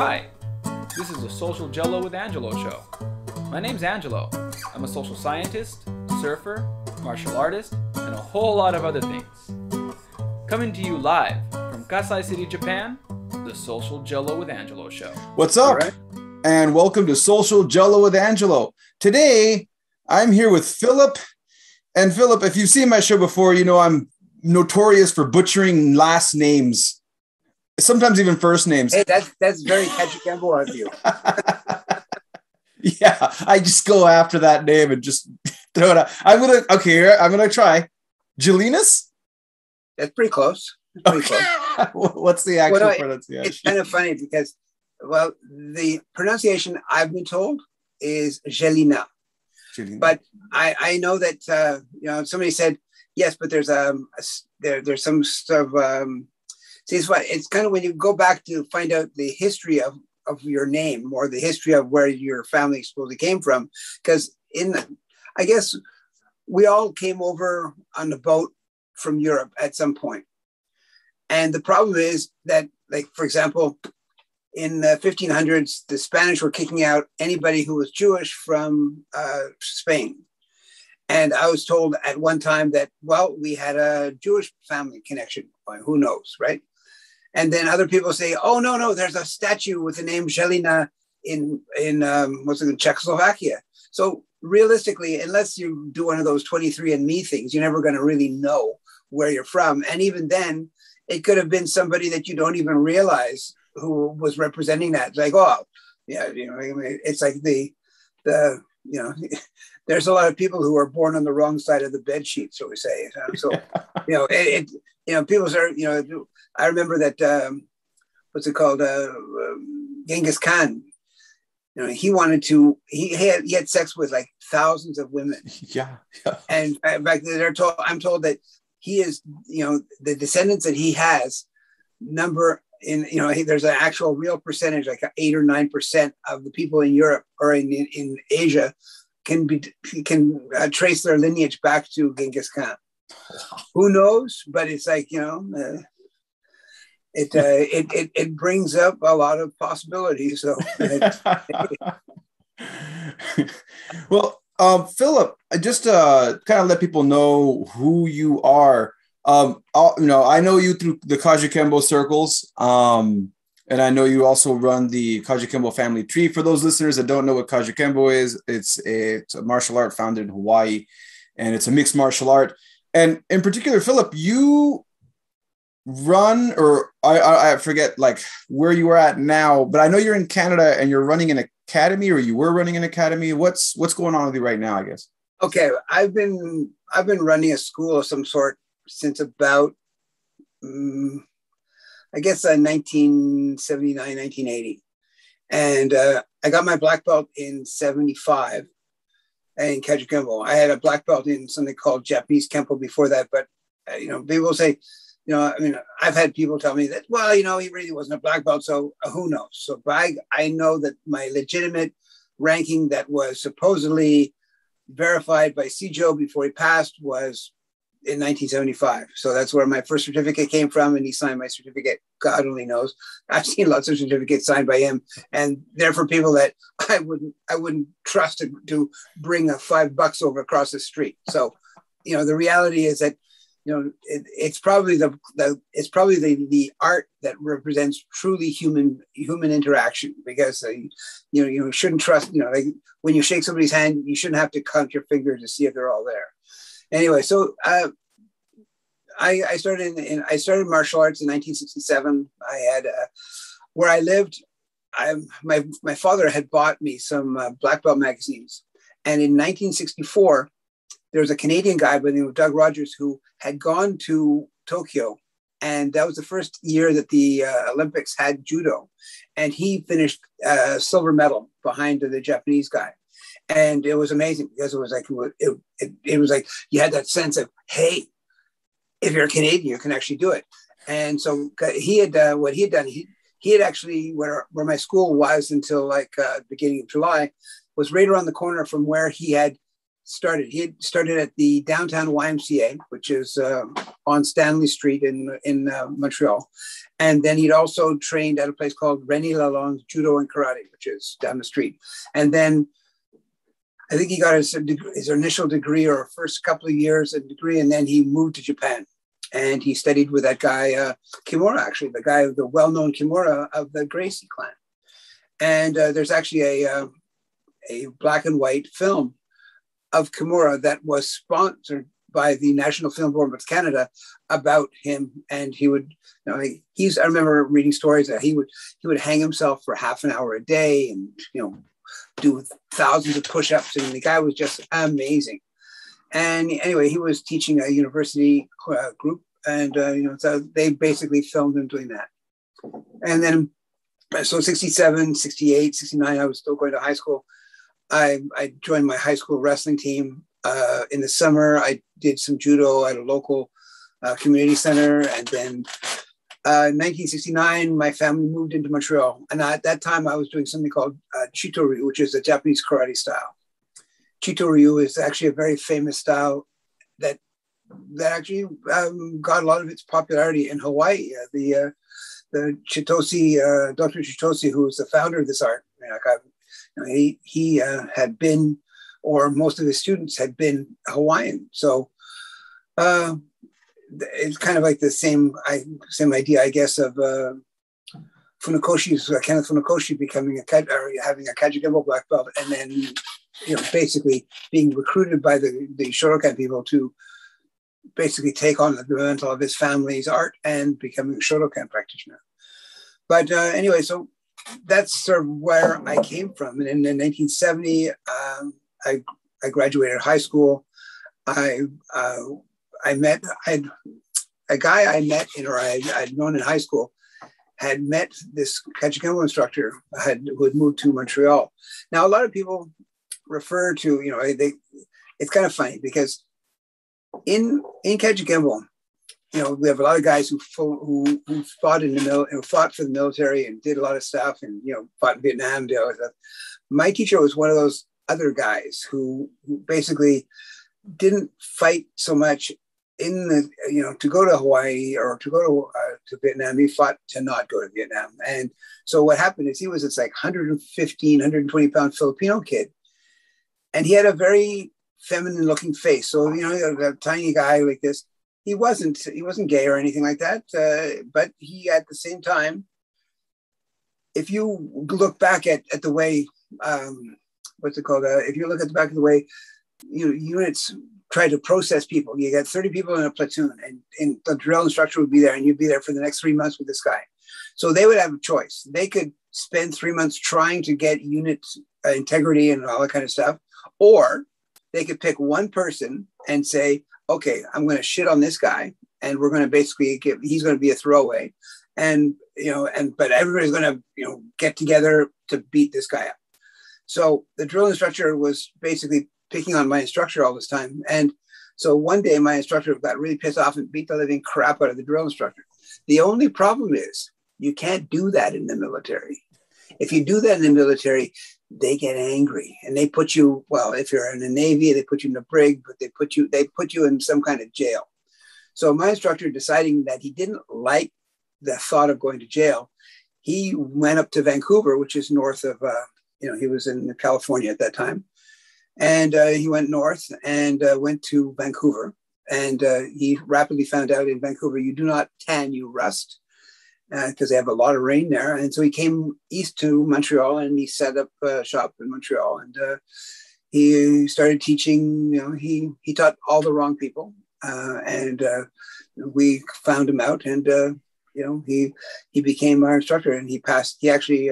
Hi, this is the Social Gelo with Angelo show. My name's Angelo. I'm a social scientist, surfer, martial artist, and a whole lot of other things. Coming to you live from Kasai City, Japan, the Social Gelo with Angelo show. What's up? Alright. And welcome to Social Gelo with Angelo. Today, I'm here with Philip. And Philip, if you've seen my show before, you know I'm notorious for butchering last names, sometimes even first names. Hey, that's that's very Kajukenbo of you. yeah, I just go after that name and just throw it out. I'm gonna okay, here, I'm gonna try. Jelinus? That's pretty close. That's pretty close. What's the actual Well, no, It's pronunciation? kind of funny because, well, the pronunciation I've been told is Jelina, Jelinus. but I I know that uh, you know somebody said yes, but there's um a there there's some sort of um. See, it's what it's kind of when you go back to find out the history of of your name or the history of where your family supposedly came from, because in I guess we all came over on the boat from Europe at some point. And the problem is that, like, for example, in the 1500s, the Spanish were kicking out anybody who was Jewish from uh, Spain. And I was told at one time that, well, we had a Jewish family connection. Who knows, right? And then other people say, oh, no, no, there's a statue with the name Jelina in, in um, what's it, Czechoslovakia. So realistically, unless you do one of those 23 and me things, you're never going to really know where you're from. And even then, it could have been somebody that you don't even realize who was representing that. Like, oh, yeah, you know, it's like the, the, you know, there's a lot of people who are born on the wrong side of the bed sheet, so we say. So, you know, it, it, you know, people are, you know, I remember that, um, what's it called? Uh, um, Genghis Khan, you know, he wanted to, he had, he had sex with like thousands of women yeah, yeah. and in fact they're told i'm told that he is you know the descendants that he has number in you know he- there's an actual real percentage like eight or nine percent of the people in europe or in in, in asia can be can uh, trace their lineage back to genghis khan who knows but it's like you know uh, it, uh, it it it brings up a lot of possibilities so well, um, Philip, just uh, kind of let people know who you are. Um, you know, I know you through the Kajukenbo circles, um, and I know you also run the Kajukenbo family tree. For those listeners that don't know what Kajukenbo is, it's it's a martial art founded in Hawaii, and it's a mixed martial art. And in particular, Philip, you run or I, I I forget like where you are at now, but I know you're in Canada and you're running an academy or you were running an academy. What's what's going on with you right now? I guess. Okay, I've been I've been running a school of some sort since about um, I guess uh, 1979, 1980, and uh, I got my black belt in 75 in Kajukenbo. I had a black belt in something called Japanese Kempo before that, but uh, you know people say. You know, I mean, I've had people tell me that, well, you know, he really wasn't a black belt, so uh, who knows? So, I, I know that my legitimate ranking that was supposedly verified by Sijo before he passed was in 1975. So that's where my first certificate came from, and he signed my certificate. God only knows. I've seen lots of certificates signed by him, and they're for people that I wouldn't I wouldn't trust to, to bring a five bucks over across the street. So, you know, the reality is that you know it, it's probably the, the it's probably the, the art that represents truly human human interaction because uh, you know you shouldn't trust you know like when you shake somebody's hand you shouldn't have to count your fingers to see if they're all there. Anyway so uh, I, I started in, in I started martial arts in 1967 I had uh, where I lived I my my father had bought me some uh, black belt magazines. And in 1964 there was a Canadian guy by the name of Doug Rogers who had gone to Tokyo and that was the first year that the uh, Olympics had judo, and he finished uh, silver medal behind the Japanese guy, and it was amazing because it was like it, it, it was like you had that sense of hey, if you're a Canadian, you can actually do it, and so he had uh, what he had done he he had actually where where my school was until like uh, beginning of July was right around the corner from where he had started. He started at the downtown YMCA, which is uh, on Stanley Street in in uh, Montreal, and then he'd also trained at a place called René Lalonde Judo and Karate, which is down the street. And then I think he got his, his initial degree or first couple of years a degree, and then he moved to Japan. And he studied with that guy, uh, Kimura, actually, the guy, the well known Kimura of the Gracie clan. And uh, there's actually a, uh, a black and white film of Kimura that was sponsored by the National Film Board of Canada about him, and he would, you know, he's. I remember reading stories that he would he would hang himself for half an hour a day, and you know, do thousands of push-ups, and the guy was just amazing. And anyway, he was teaching a university uh, group, and uh, you know, so they basically filmed him doing that. And then, so 67, 68, 69, I was still going to high school. I, I joined my high school wrestling team uh, in the summer, I did some judo at a local uh, community center. And then uh, in 1969, my family moved into Montreal. And at that time, I was doing something called uh, which is a Japanese karate style. Chito-ryu is actually a very famous style that that actually um, got a lot of its popularity in Hawaii. Uh, the uh, the Chitose, uh, Dr. Chitose, who was the founder of this art, you know, he he uh, had been or most of his students had been Hawaiian. So uh, it's kind of like the same I, same idea, I guess, of uh, Funakoshi's uh, Kenneth Funakoshi becoming a or having a Kajukenbo black belt, and then you know basically being recruited by the the Shotokan people to basically take on the mantle of his family's art and becoming a Shotokan practitioner. But uh, anyway, so that's sort of where I came from. And in, in 1970, um, I, I graduated high school. I uh, I met a guy I met in or I, I'd known in high school had met this Kajukenbo instructor had who had moved to Montreal. Now a lot of people refer to you know they it's kind of funny because in in Kajukenbo, you know we have a lot of guys who who, who fought in the mil- who fought for the military and did a lot of stuff and you know fought in Vietnam. Did all stuff. My teacher was one of those other guys who, who basically didn't fight so much in the you know to go to Hawaii or to go to uh, to Vietnam. He fought to not go to Vietnam, and so what happened is he was this like 115, 120 pound Filipino kid, and he had a very feminine looking face. So you know, a tiny guy like this. He wasn't he wasn't gay or anything like that, uh, but he at the same time, if you look back at at the way um, what's it called? Uh, if you look at the back of the way, you know, units try to process people. You got 30 people in a platoon, and, and the drill instructor would be there, and you'd be there for the next three months with this guy. So they would have a choice. They could spend three months trying to get unit uh, integrity and all that kind of stuff, or they could pick one person and say, okay, I'm going to shit on this guy, and we're going to basically he's going to be a throwaway. And, you know, and, but everybody's going to, you know, get together to beat this guy up. So the drill instructor was basically picking on my instructor all this time. And so one day my instructor got really pissed off and beat the living crap out of the drill instructor. The only problem is you can't do that in the military. If you do that in the military, they get angry and they put you, well, if you're in the Navy, they put you in a brig, but they put you, they put you in some kind of jail. So my instructor deciding that he didn't like the thought of going to jail, he went up to Vancouver, which is north of uh, you know, he was in California at that time. And uh, he went north and uh, went to Vancouver. And uh, he rapidly found out in Vancouver, you do not tan, you rust, because uh, they have a lot of rain there. And so he came east to Montreal and he set up a shop in Montreal. And uh, he started teaching, you know, he, he taught all the wrong people. Uh, and we found him out and, you know, he, he became our instructor and he passed, he actually,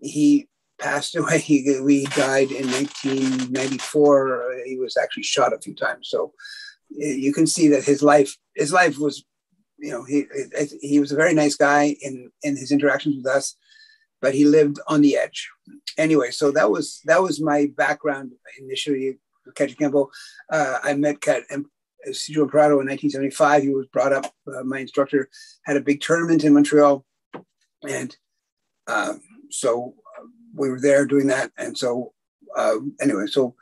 he passed away. He, we died in 1994. He was actually shot a few times. So you can see that his life, his life was, you know, he he was a very nice guy in in his interactions with us, but he lived on the edge. Anyway, so that was that was my background initially. Kajukenbo. Uh, I met Kat and Cedro Prado in 1975. He was brought up. Uh, my instructor had a big tournament in Montreal, and um, so uh, we were there doing that. And so uh, anyway, so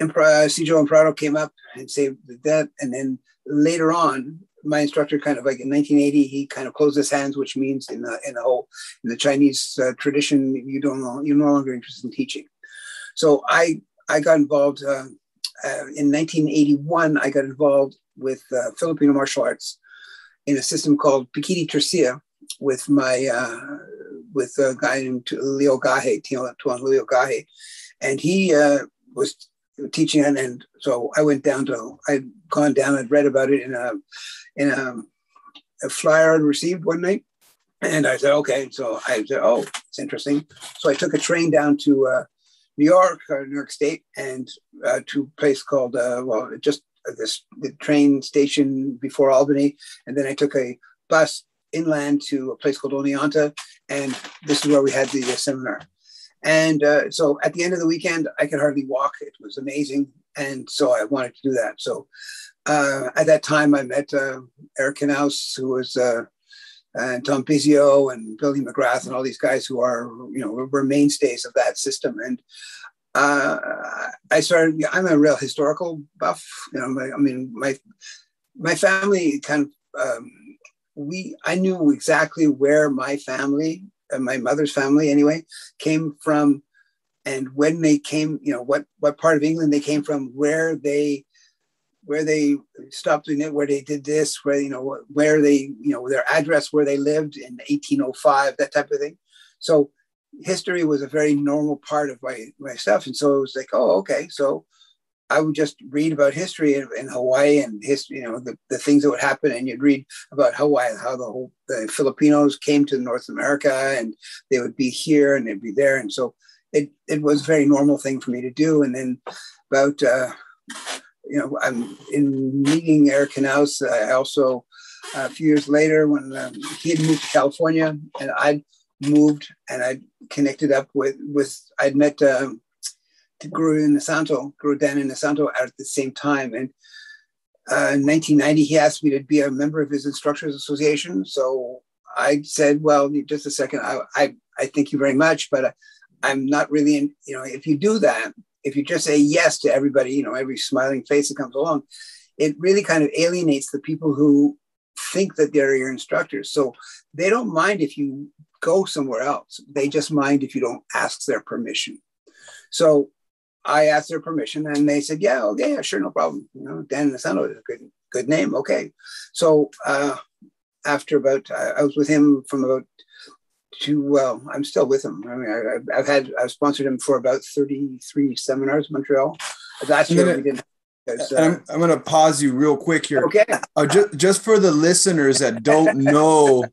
Sijo Emperado came up and saved the debt, And then later on, my instructor kind of like in 1980, he kind of closed his hands, which means in the in the whole in the Chinese uh, tradition, you don't you're no longer interested in teaching. So I I got involved uh, uh, in 1981. I got involved with uh, Filipino martial arts in a system called Pekiti Tirsia with my uh, with a guy named Leo Gaje, Tuhon Leo Gaje, and he uh, was teaching it. And so I went down to I'd gone down. I'd read about it in a in a, a flyer I'd received one night, and I said, okay. So I said, oh, it's interesting. So I took a train down to uh, New York, or New York State, and uh, to a place called uh, well, just this the train station before Albany, and then I took a bus inland to a place called Oneonta, and this is where we had the uh, seminar. And uh, so at the end of the weekend, I could hardly walk. It was amazing, and so I wanted to do that. So uh, at that time, I met uh, Eric Knaus, who was uh, and Tom Bisio and Billy McGrath and all these guys who are you know were mainstays of that system. And uh, I started. I'm a real historical buff. You know, my, I mean, my my family kind of um, we. I knew exactly where my family, uh, my mother's family anyway, came from, and when they came. You know, what what part of England they came from, where they where they stopped doing it, where they did this, where you know where they you know their address where they lived in 1805, that type of thing. So history was a very normal part of my, my stuff. And so it was like, oh, okay. So I would just read about history in, in, Hawaii and history, you know, the, the things that would happen. And you'd read about Hawaii, how the whole the Filipinos came to North America and they would be here and they'd be there. And so it, it was a very normal thing for me to do. And then about, uh, you know, I'm in meeting Eric Knaus. I also, a few years later, when um, he had moved to California and I'd moved and I connected up with with I'd met um, Guru Inosanto, Guru Dan Inosanto at the same time. And uh, in 1990, he asked me to be a member of his instructors association. So I said, well, just a second, I, I, I thank you very much, but I, I'm not really in, you know, if you do that, if you just say yes to everybody, you know, every smiling face that comes along, it really kind of alienates the people who think that they're your instructors. So they don't mind if you go somewhere else. They just mind if you don't ask their permission. So I asked their permission and they said, yeah, okay, yeah, sure, no problem. You know, Dan Inosanto is a good, good name. Okay. So uh, after about, I was with him from about two, well, I'm still with him. I mean, I, have had, I've sponsored him for about 33 seminars in Montreal. Last year we didn't uh, I'm, I'm going to pause you real quick here. Okay. Uh, just, just for the listeners that don't know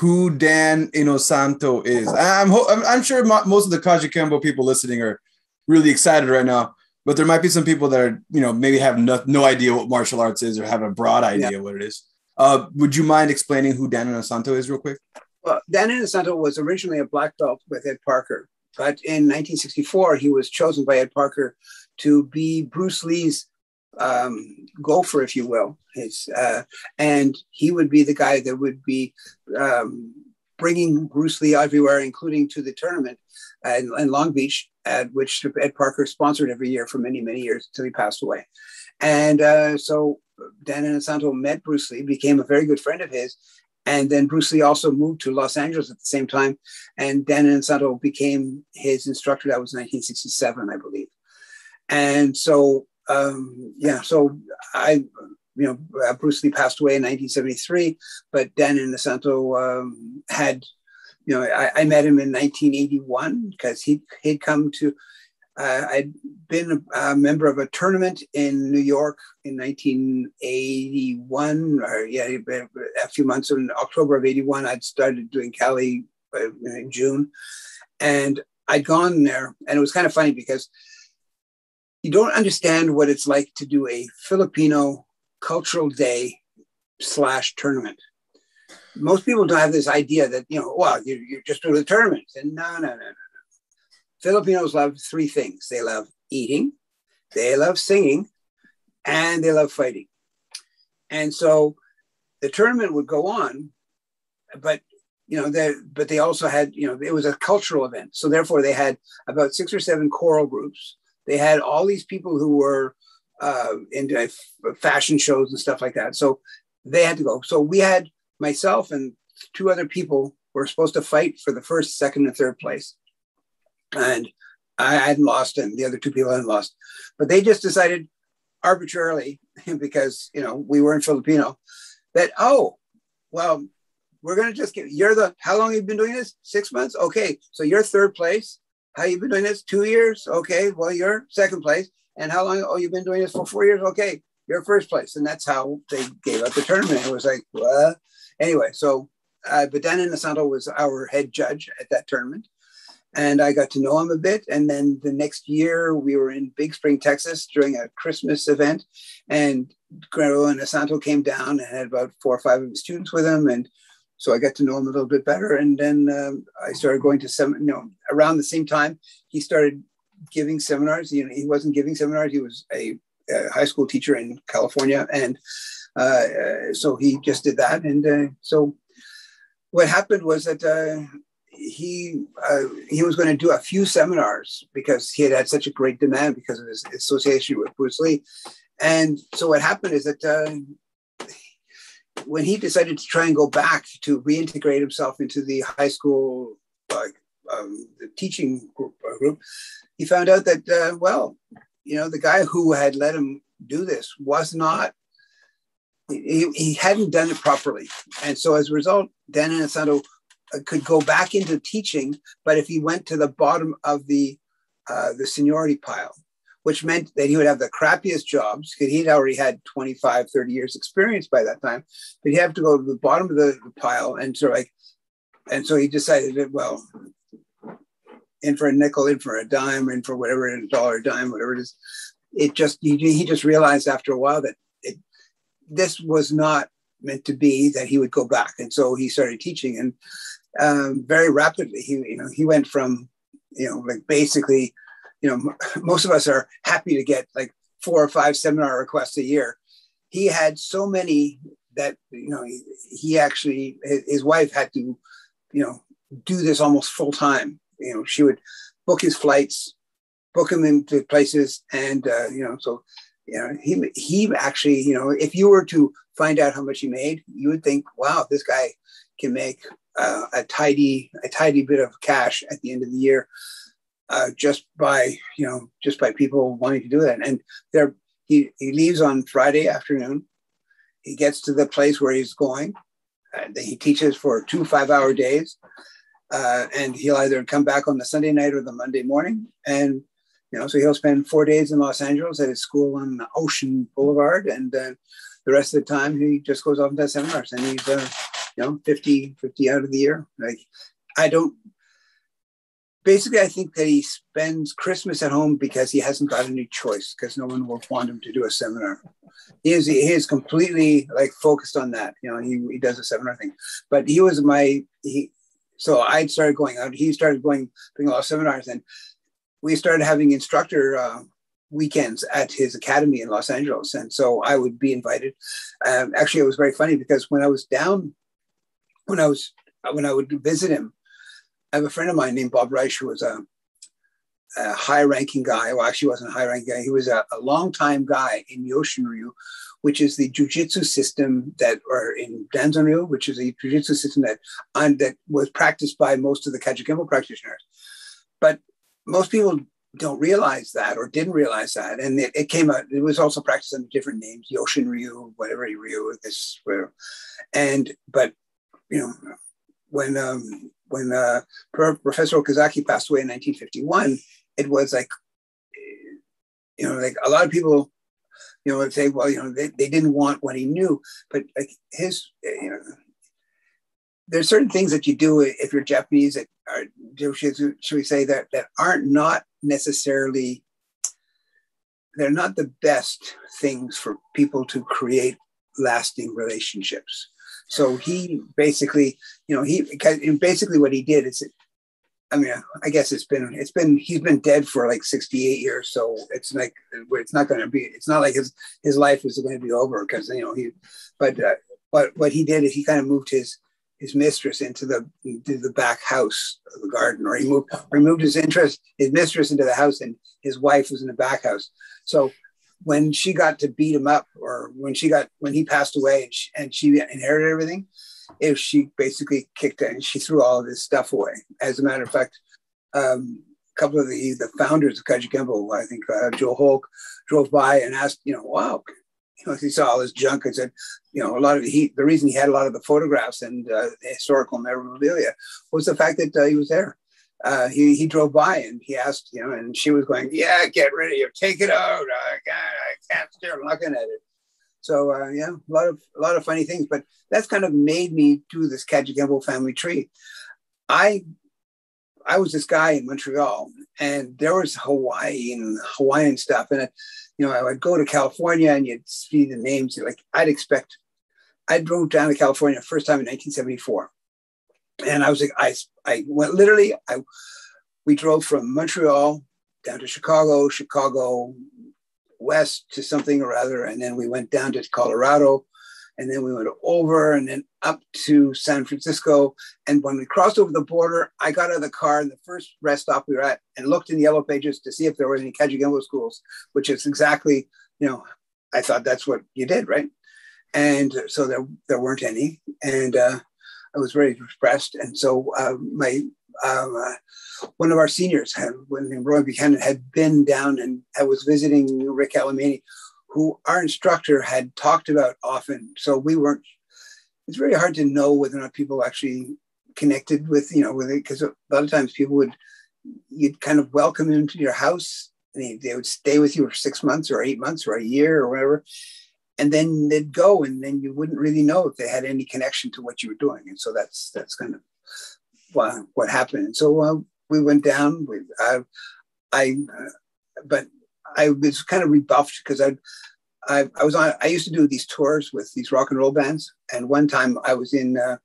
who Dan Inosanto is. I'm, I'm, I'm sure most of the Kajukenbo people listening are really excited right now, but there might be some people that are, you know, maybe have no, no idea what martial arts is or have a broad idea yeah. what it is. Uh, would you mind explaining who Dan Inosanto is real quick? Well, Dan Inosanto was originally a black belt with Ed Parker, but in 1964, he was chosen by Ed Parker to be Bruce Lee's um, gopher, if you will. His, uh, and he would be the guy that would be um, bringing Bruce Lee everywhere, including to the tournament in, in Long Beach, at which Ed Parker sponsored every year for many, many years until he passed away. And uh, so Dan Inosanto met Bruce Lee, became a very good friend of his. And then Bruce Lee also moved to Los Angeles at the same time. And Dan Inosanto became his instructor. That was 1967, I believe. And so um, yeah, so I, you know, uh, Bruce Lee passed away in 1973, but Dan Inosanto um, had, you know, I, I, met him in 1981 because he he'd come to. Uh, I'd been a, member of a tournament in New York in 1981, or yeah, a few months in October of 81. I'd started doing Kali uh, in June, and I'd gone there, and it was kind of funny because you don't understand what it's like to do a Filipino cultural day slash tournament. Most people don't have this idea that, you know, well, you, you just do the tournaments. And no, no, no, no. Filipinos love three things they love eating, they love singing, and they love fighting. And so the tournament would go on, but you know, they, but they also had, you know, it was a cultural event. So therefore, they had about six or seven choral groups they had all these people who were uh, into fashion shows and stuff like that. So they had to go. So we had myself and two other people were supposed to fight for the first, second, and third place. And I hadn't lost, and the other two people hadn't lost. But they just decided arbitrarily, because you know we weren't Filipino, that oh, well, we're gonna just get you're the how long have you been doing this? Six months? Okay, so you're third place. How you been doing this? Two years? Okay, well you're second place. And how long? Oh, you've been doing this for four years? Okay, you're first place. And that's how they gave up the tournament. It was like, what? Anyway, so uh, but Dan Inosanto was our head judge at that tournament and I got to know him a bit. And then the next year, we were in Big Spring, Texas during a Christmas event, and Guru Inosanto came down and had about four or five of his students with him, and so I got to know him a little bit better. And then um, I started going to some, you know, around the same time he started giving seminars. You know, he wasn't giving seminars; he was a, a high school teacher in California, and uh, so he just did that. And uh, so what happened was that uh, he uh, he was going to do a few seminars because he had had such a great demand because of his association with Bruce Lee. And so what happened is that uh, when he decided to try and go back to reintegrate himself into the high school like um, the teaching group, uh, group, he found out that uh, well, you know, the guy who had let him do this was not. He, he hadn't done it properly, and so as a result, Dan Inosanto uh, could go back into teaching, but if he went to the bottom of the uh, the seniority pile, which meant that he would have the crappiest jobs because he'd already had 25, 30 years experience by that time, but he'd have to go to the bottom of the pile and of like, and so he decided that, well, in for a nickel, in for a dime, in for whatever, in a dollar a dime, whatever it is. It just, he, he just realized after a while that it, this was not meant to be that he would go back. And so he started teaching. And um, very rapidly. He, you know, he went from, you know, like basically, you know, most of us are happy to get like four or five seminar requests a year. He had so many that you know he, he actually his wife had to, you know, do this almost full time. You know, she would book his flights, book him into places, and uh, you know, so you know, he he actually, you know, if you were to find out how much he made, you would think, wow, this guy can make uh, a tidy a tidy bit of cash at the end of the year uh, just by you know just by people wanting to do that. And there he, he leaves on friday afternoon. He gets to the place where he's going. And he teaches for two five hour days uh, and he'll either come back on the sunday night or the monday morning. And you know so he'll spend four days in los angeles at his school on ocean boulevard. And uh, the rest of the time he just goes off and does seminars. And he's uh, you know 50 50 out of the year like i don't basically i think that he spends christmas at home because he hasn't got any choice because no one will want him to do a seminar he is he is completely like focused on that you know he, he does a seminar thing but he was my he so i started going out he started going doing a lot of seminars and we started having instructor uh, weekends at his academy in Los Angeles. And so I would be invited. Um, actually, it was very funny because when I was down when I was when I would visit him, I have a friend of mine named Bob Reich who was a, a high-ranking guy. Well, actually, wasn't a high-ranking guy. He was a, a long-time guy in Yoshinryu, which is the jujitsu system that, or in Danzanryu, which is a jujitsu system that that was practiced by most of the Kajukenbo practitioners. But most people don't realize that or didn't realize that. And it, it came out, it was also practiced under different names, Yoshin Ryu, whatever Ryu, this, whatever. And, but you know, when um, when uh, Professor Okazaki passed away in 1951, it was like, you know, like a lot of people, you know, would say, well, you know, they, they didn't want what he knew, but like his, you know, there's certain things that you do if you're Japanese that are, should we say that that aren't not necessarily, they're not the best things for people to create lasting relationships. So he basically, you know, he basically what he did is, I mean, I guess it's been it's been he's been dead for like 68 years, so it's like it's not going to be it's not like his his life is going to be over because you know he, but uh, what what he did is he kind of moved his his mistress into the into the back house of the garden, or he moved or he moved his interest his mistress into the house, and his wife was in the back house. So when she got to beat him up, or when she got when he passed away, and she, and she inherited everything, if she basically kicked and she threw all of his stuff away. As a matter of fact, um, a couple of the the founders of Kajukenbo, I think uh, Joe Holck, drove by and asked, you know, wow, you know, he saw all this junk and said, you know, a lot of he, the reason he had a lot of the photographs and uh, the historical memorabilia was the fact that uh, he was there. Uh, he, he drove by and he asked, you know, and she was going, yeah, get rid of it, take it out. I can't, I can't stare looking at it. So uh, yeah, a lot of a lot of funny things, but that's kind of made me do this Kajukenbo family tree. I I was this guy in Montreal, and there was Hawaii and Hawaiian stuff, and it, you know, I would go to California and you'd see the names. Like I'd expect, I drove down to California first time in 1974. And I was like, I, I went literally, I, we drove from Montreal down to Chicago, Chicago west to something or other. And then we went down to Colorado, and then we went over and then up to San Francisco. And when we crossed over the border, I got out of the car and the first rest stop we were at and looked in the yellow pages to see if there were any Kajukenbo schools, which is exactly, you know, I thought that's what you did, right? And so there, there weren't any. And uh, I was very depressed. And so uh, my um, uh, one of our seniors, when Roy Buchanan had been down and I was visiting Rick Alamany, who our instructor had talked about often. So we weren't, it's very hard to know whether or not people actually connected with, you know, with it, because a lot of times people would, you'd kind of welcome them to your house and they would stay with you for six months or eight months or a year or whatever. And then they'd go and then you wouldn't really know if they had any connection to what you were doing. And so that's, that's kind of what, what happened. And so uh, we went down, we, I, I, uh, but I was kind of rebuffed because I, I, I was on. I used to do these tours with these rock and roll bands, and one time I was in uh,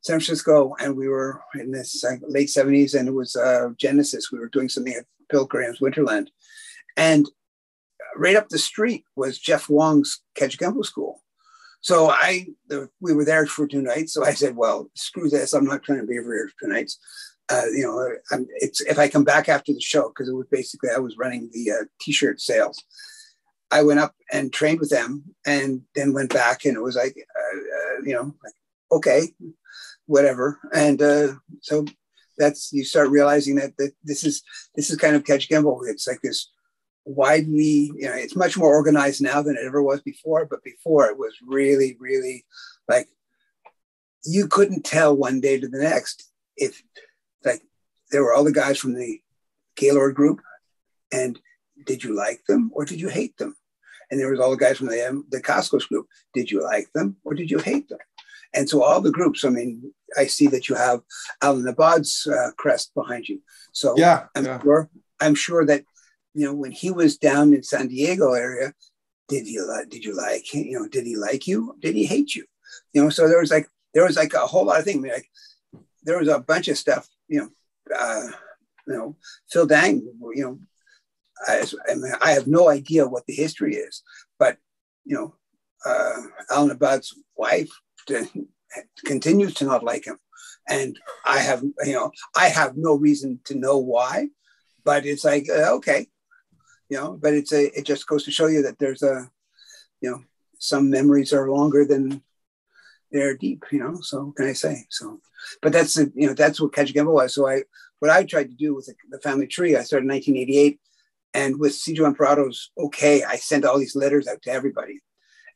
San Francisco, and we were in this late seventies, and it was uh, Genesis. We were doing something at Bill Graham's Winterland, and right up the street was Jeff Wong's Kajukenbo School. So I, the, we were there for two nights. So I said, "Well, screw this! I'm not trying to be here for two nights." uh, you know, I'm, it's if I come back after the show because it was basically I was running the uh, t-shirt sales. I went up and trained with them, and then went back, and it was like, uh, uh you know, like, okay, whatever. And uh, so that's you start realizing that, that this is this is kind of Kajukenbo. It's like this widely, you know, it's much more organized now than it ever was before. But before it was really, really like you couldn't tell one day to the next if like there were all the guys from the Gaylord group, and did you like them or did you hate them? And there was all the guys from the um, the Costco's group. Did you like them or did you hate them? And so all the groups. I mean, I see that you have Alan Abad's uh, crest behind you. So yeah, I'm yeah. sure I'm sure that you know when he was down in San Diego area, did he like? Did you like? You know, did he like you? Did he hate you? You know, so there was like there was like a whole lot of things. Like there was a bunch of stuff you know, uh, you know, Phil Dang, you know, I, I, mean, I have no idea what the history is, but you know, uh, Alan Abad's wife continues to not like him, and I have, you know, I have no reason to know why, but it's like uh, okay, you know, but it's a, it just goes to show you that there's a, you know, some memories are longer than they're deep, you know. So can I say? So, but that's the, you know that's what Kajukenbo was. So I what I tried to do with the, the family tree, I started in 1988, and with Sijo okay, I sent all these letters out to everybody,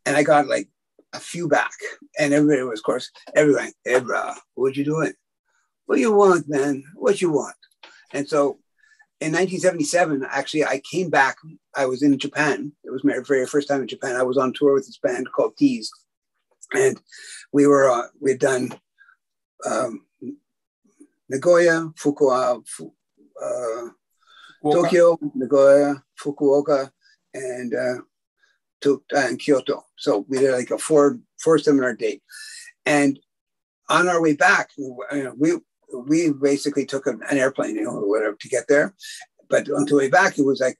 and I got like a few back, and everybody was, of course, everyone, hey bro, what you doing? What you want, man? What you want? And so in 1977, actually, I came back. I was in Japan. It was my very first time in Japan. I was on tour with this band called Tease and we were uh, we had done um, Nagoya, Fukuoka, uh, Tokyo, Nagoya, Fukuoka, and uh, to uh, and Kyoto. So we did like a four four seminar date, and on our way back, we we basically took an airplane, you know, or whatever, to get there. But on the way back, it was like,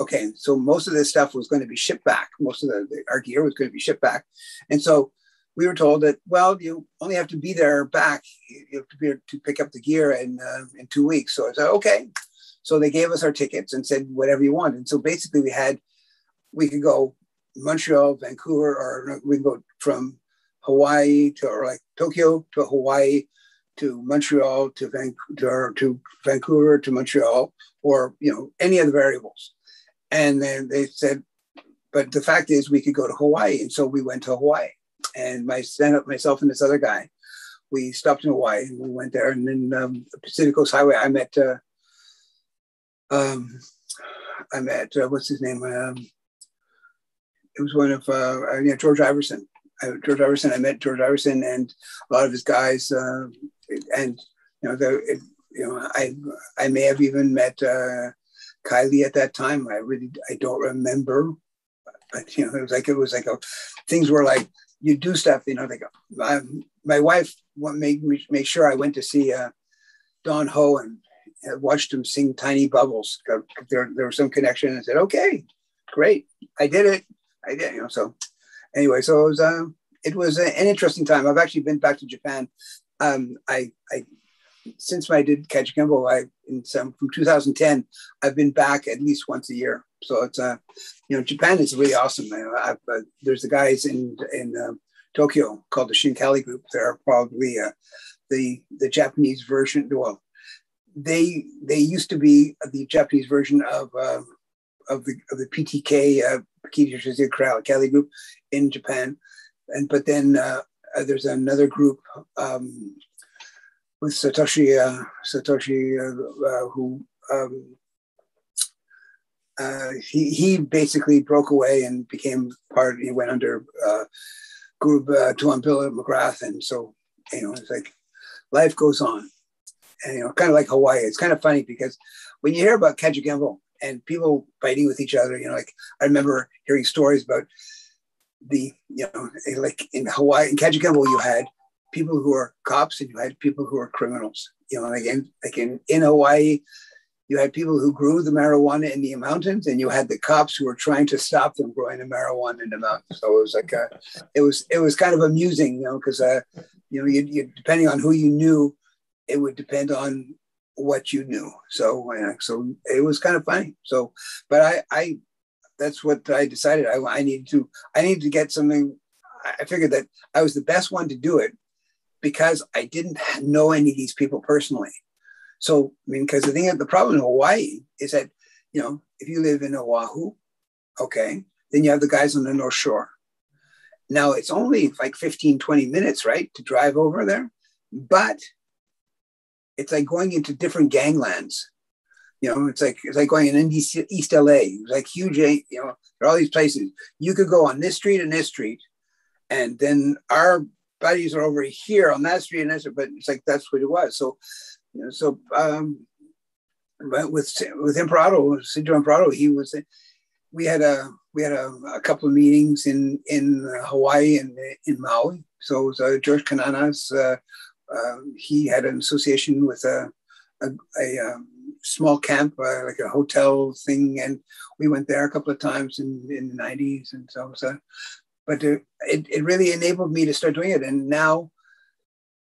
okay, so most of this stuff was going to be shipped back. Most of the, the our gear was going to be shipped back, and so we were told that well, you only have to be there back. You have to be to pick up the gear in uh, in two weeks. So I said okay. So they gave us our tickets and said whatever you want. And so basically, we had we could go Montreal, Vancouver, or we can go from Hawaii to or like Tokyo to Hawaii to Montreal to, Van, to, Vancouver to Montreal or you know any of the variables. And then they said, but the fact is we could go to Hawaii, and so we went to Hawaii. And my myself and this other guy, we stopped in Hawaii and we went there. And then um, Pacific Coast Highway, I met. Uh, um, I met uh, what's his name? Um, it was one of uh, yeah, George Iverson. I, George Iverson. I met George Iverson and a lot of his guys, uh, and you know, the, it, you know, I I may have even met uh, Kylie at that time. I really I don't remember, but you know, it was like it was like a, things were like you do stuff. You know, like my, my wife made me make sure I went to see uh, Don Ho and watched him sing Tiny Bubbles. There there was some connection. I said, okay, great, I did it. I did. You know, so anyway, so it was uh, it was an interesting time. I've actually been back to Japan. Um, I I since I did Kajukenbo, I in some from 2010, I've been back at least once a year. So it's uh, you know, Japan is really awesome. I, uh, there's the guys in in uh, Tokyo called the Shinkali Group. They're probably uh, the the Japanese version. Well, they they used to be the Japanese version of uh, of the of the PTK uh, Kali Group in Japan, and but then uh, there's another group um, with Satoshi uh, Satoshi uh, uh, who um, uh, he he basically broke away and became part. He went under uh, group uh, Tuampila McGrath, and so you know it's like life goes on, and you know kind of like Hawaii. It's kind of funny because when you hear about Kajukenbo and people fighting with each other, you know, like I remember hearing stories about the you know like in Hawaii in Kajukenbo you had people who are cops and you had people who are criminals. You know, like in, like in, in Hawaii, you had people who grew the marijuana in the mountains, and you had the cops who were trying to stop them growing the marijuana in the mountains. So it was like a, it was it was kind of amusing, you know, because uh, you know, you, you, depending on who you knew, it would depend on what you knew. So uh, so it was kind of funny. So, but I I that's what I decided. I I needed to I needed to get something. I figured that I was the best one to do it because I didn't know any of these people personally. So, I mean, because the thing, the problem in Hawaii is that, you know, if you live in Oahu, okay, then you have the guys on the North Shore. Now it's only like 15, 20 minutes, right, to drive over there, but it's like going into different ganglands. You know, it's like it's like going in East, LA. It's like huge, you know, there are all these places. You could go on this street and this street, and then our buddies are over here on that street and that street, but it's like that's what it was. So, you know, so um, but with with Emperado, Sijo Emperado, he was. We had a we had a, a, couple of meetings in in Hawaii and in Maui. So it was uh, George Kananas. Uh, uh, he had an association with a a, a um, small camp, uh, like a hotel thing, and we went there a couple of times in in the '90s, and so was but it, it really enabled me to start doing it. And now,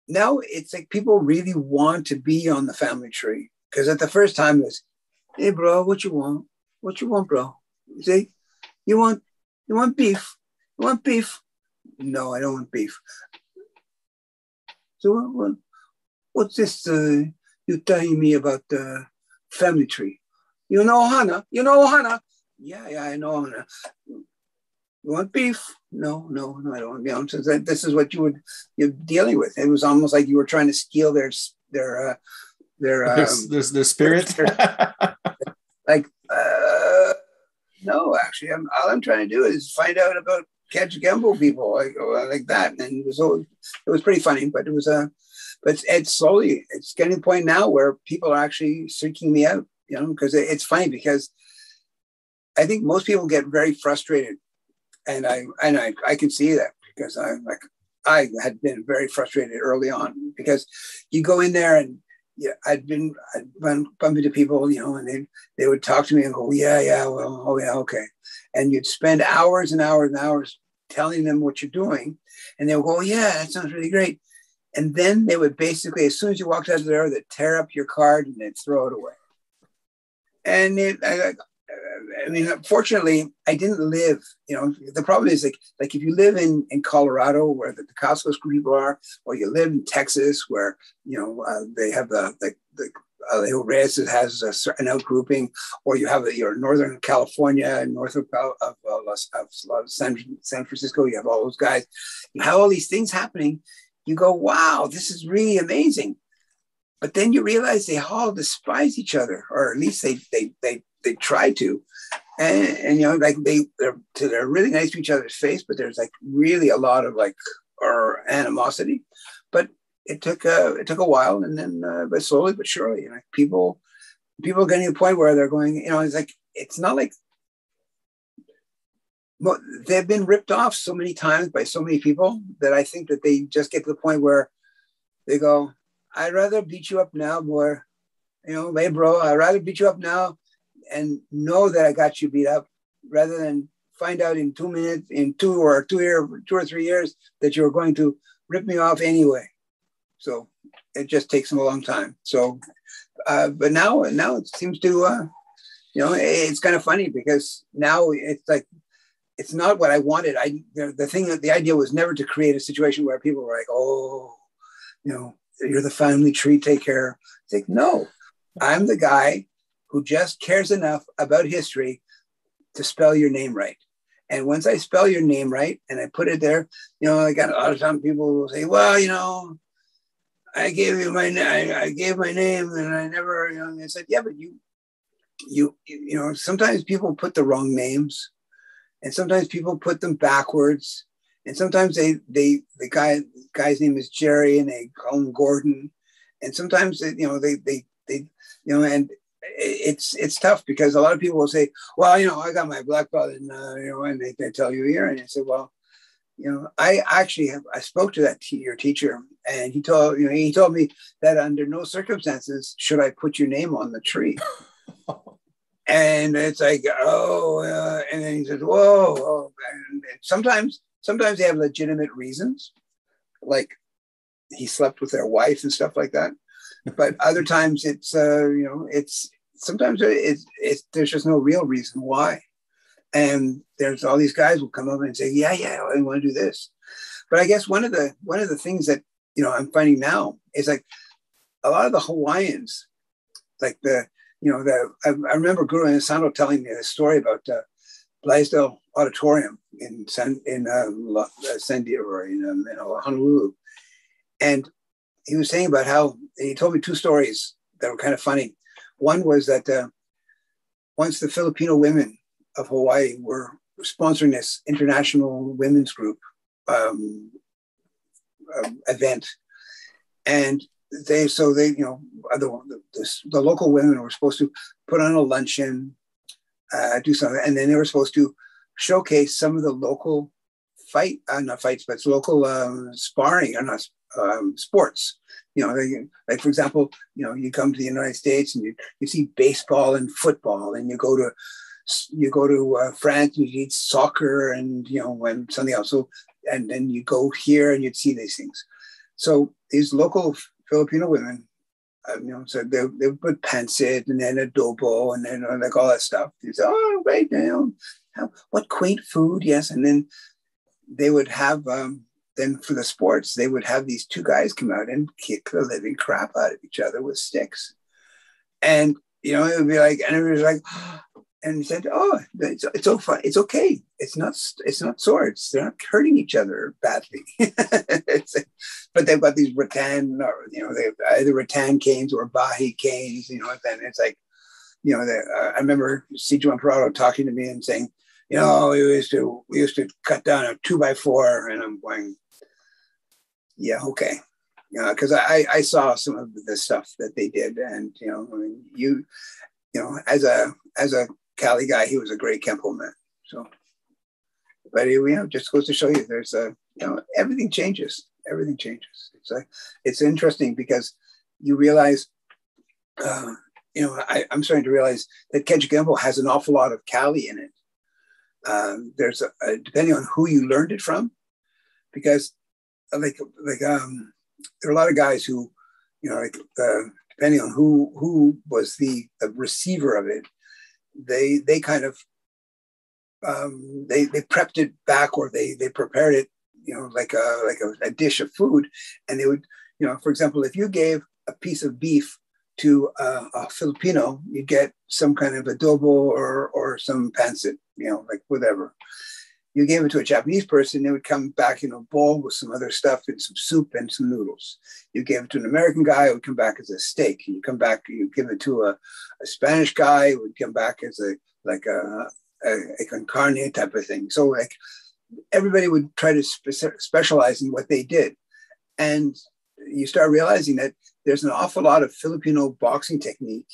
now it's like people really want to be on the family tree because at the first time it was, hey bro, what you want? What you want, bro? You say, you want, you want beef? You want beef? No, I don't want beef. So what, what, what's this uh, you telling me about the family tree? You know Ohana? You know Ohana? Yeah, yeah, I know Ohana. You want beef? No, no, no, I don't. You know, so this is what you would you're dealing with. It was almost like you were trying to steal their their uh, their um, their, their, spirit. Their, like uh, no, actually, I'm, all I'm trying to do is find out about Kajukenbo people like like that, and it was always, it was pretty funny, but it was a uh, but it's slowly it's getting to the point now where people are actually seeking me out, you know, because it's funny because I think most people get very frustrated and I and I, I can see that because i'm like I had been very frustrated early on because you go in there and yeah, I'd been I'd been bumping into people, you know, and they they would talk to me and go, yeah, yeah, well, oh yeah, okay, and you'd spend hours and hours and hours telling them what you're doing, and they'll go, "Yeah, that sounds really great." And then they would basically, as soon as you walked out of there, they'd tear up your card and they'd throw it away. And it, I, I mean, fortunately, I didn't live. You know, the problem is like, like if you live in in Colorado, where the, the Costco's people are, or you live in Texas, where you know uh, they have the the, the uh, Reyes has a certain outgrouping, or you have your Northern California, and north of, of, Los, of San, San Francisco, you have all those guys. You have all these things happening. You go, wow, this is really amazing. But then you realize they all despise each other, or at least they they they they try to. And, and you know, like they they're they're really nice to each other's face, but there's like really a lot of like or animosity. But it took a it took a while, and then uh, but slowly but surely, you know, people people getting to the point where they're going, you know, it's like it's not like they've been ripped off so many times by so many people that I think that they just get to the point where they go, I'd rather beat you up now, boy. You know, hey, bro, I'd rather beat you up now and know that I got you beat up rather than find out in two minutes, in two or two year, two or three years that you're going to rip me off anyway. So it just takes them a long time. So, uh, but now, now it seems to, uh, you know, it's kind of funny because now it's like it's not what I wanted. I the, the thing that the idea was never to create a situation where people were like, oh, you know, you're the family tree, take care. It's like, no, I'm the guy who just cares enough about history to spell your name right. And once I spell your name right and I put it there, you know, I got a lot of time people will say, well, you know, I gave you my I, I gave my name and I never, you know, I said, yeah, but you, you, you know, sometimes people put the wrong names and sometimes people put them backwards. And sometimes they, they, the guy, guy's name is Jerry and they call him Gordon. And sometimes, they, you know, they, they, they, you know, and it's it's tough because a lot of people will say, "Well, you know, I got my black belt," and uh, you know, and they, they tell you here, and I said, "Well, you know, I actually have I spoke to that t- your teacher, and he told you know he told me that under no circumstances should I put your name on the tree." and it's like, oh, uh, and then he says, "Whoa!" Oh. And sometimes sometimes they have legitimate reasons, like he slept with their wife and stuff like that but other times it's uh, you know it's sometimes it's, it's there's just no real reason why and there's all these guys will come over and say yeah yeah i want to do this but i guess one of the one of the things that you know i'm finding now is like a lot of the hawaiians like the you know the i, I remember guru Inosanto telling me a story about uh, blaisdell auditorium in san in uh, san diego or in, um, in honolulu and he was saying about how he told me two stories that were kind of funny. One was that uh, once the Filipino women of Hawaii were sponsoring this international women's group um, uh, event, and they so they you know the, the, the, local women were supposed to put on a luncheon, uh, do something, and then they were supposed to showcase some of the local fight, uh, not fights, but local um, sparring or not um, sports. You know, they, like for example, you know, you come to the United States and you, you see baseball and football, and you go to you go to uh, France and you eat soccer and you know and something else. So and then you go here and you'd see these things. So these local Filipino women, um, you know, so they, they put pancit and then adobo and then uh, like all that stuff. You say, oh, you know, how, what quaint food, yes. And then they would have um, then for the sports, they would have these two guys come out and kick the living crap out of each other with sticks. And, you know, it would be like, and it was like, and he said, "Oh, it's it's fun. It's okay. It's not it's not swords. They're not hurting each other badly." but they've got these rattan, or, you know, they either rattan canes or bahi canes. You know, and it's like, you know, uh, I remember Sijo Emperado talking to me and saying, "You know, we used to we used to cut down a two by four, and I'm going, yeah, okay. You know, because I, I saw some of the stuff that they did, and you know, I mean, you, you know, as a as a Kali guy, he was a great Kempo man. So, but you know, just goes to show you, there's a you know, everything changes. Everything changes. It's like it's interesting because you realize, uh, you know, I, am starting to realize that Kempo has an awful lot of Kali in it, Um, there's a, a, depending on who you learned it from, because like like um, there are a lot of guys who, you know, like uh, depending on who who was the, the receiver of it, they they kind of um, they they prepped it back or they they prepared it, you know, like a like a, a dish of food, and they would, you know, for example, if you gave a piece of beef to uh, a Filipino, you get some kind of adobo or or some pancit, you know, like whatever. You gave it to a Japanese person, they would come back in a bowl with some other stuff and some soup and some noodles. You gave it to an American guy, it would come back as a steak. You come back, you give it to a, a Spanish guy, it would come back as a like a, a, a con carne type of thing. So like everybody would try to spe- specialize in what they did. And you start realizing that there's an awful lot of Filipino boxing technique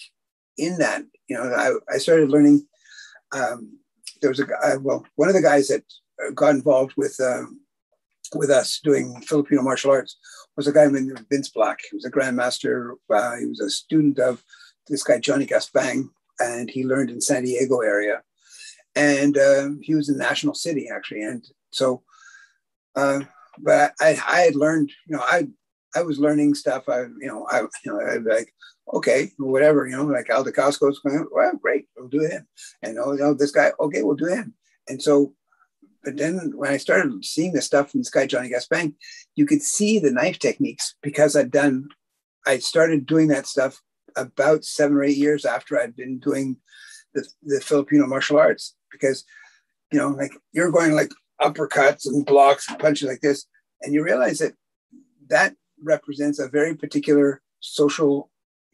in that. You know, I, I started learning. Um, there was a guy, well, one of the guys that got involved with uh, with us doing Filipino martial arts was a guy named Vince Black. He was a grandmaster. Uh, he was a student of this guy Johnny Gaspang, and he learned in San Diego area. And uh, he was in National City actually, and so. Uh, but I, I had learned, you know, I I was learning stuff. I, you know, I, you know, I'd be like, okay, whatever, you know, like Al Dacascos going, well, great, we'll do him. And oh, you know, this guy, okay, we'll do him. And so, but then when I started seeing the stuff from this guy, Johnny Gaspang, you could see the knife techniques because I'd done, I started doing that stuff about seven or eight years after I'd been doing the, the Filipino martial arts because, you know, like you're going like uppercuts and blocks and punches like this. And you realize that that represents a very particular social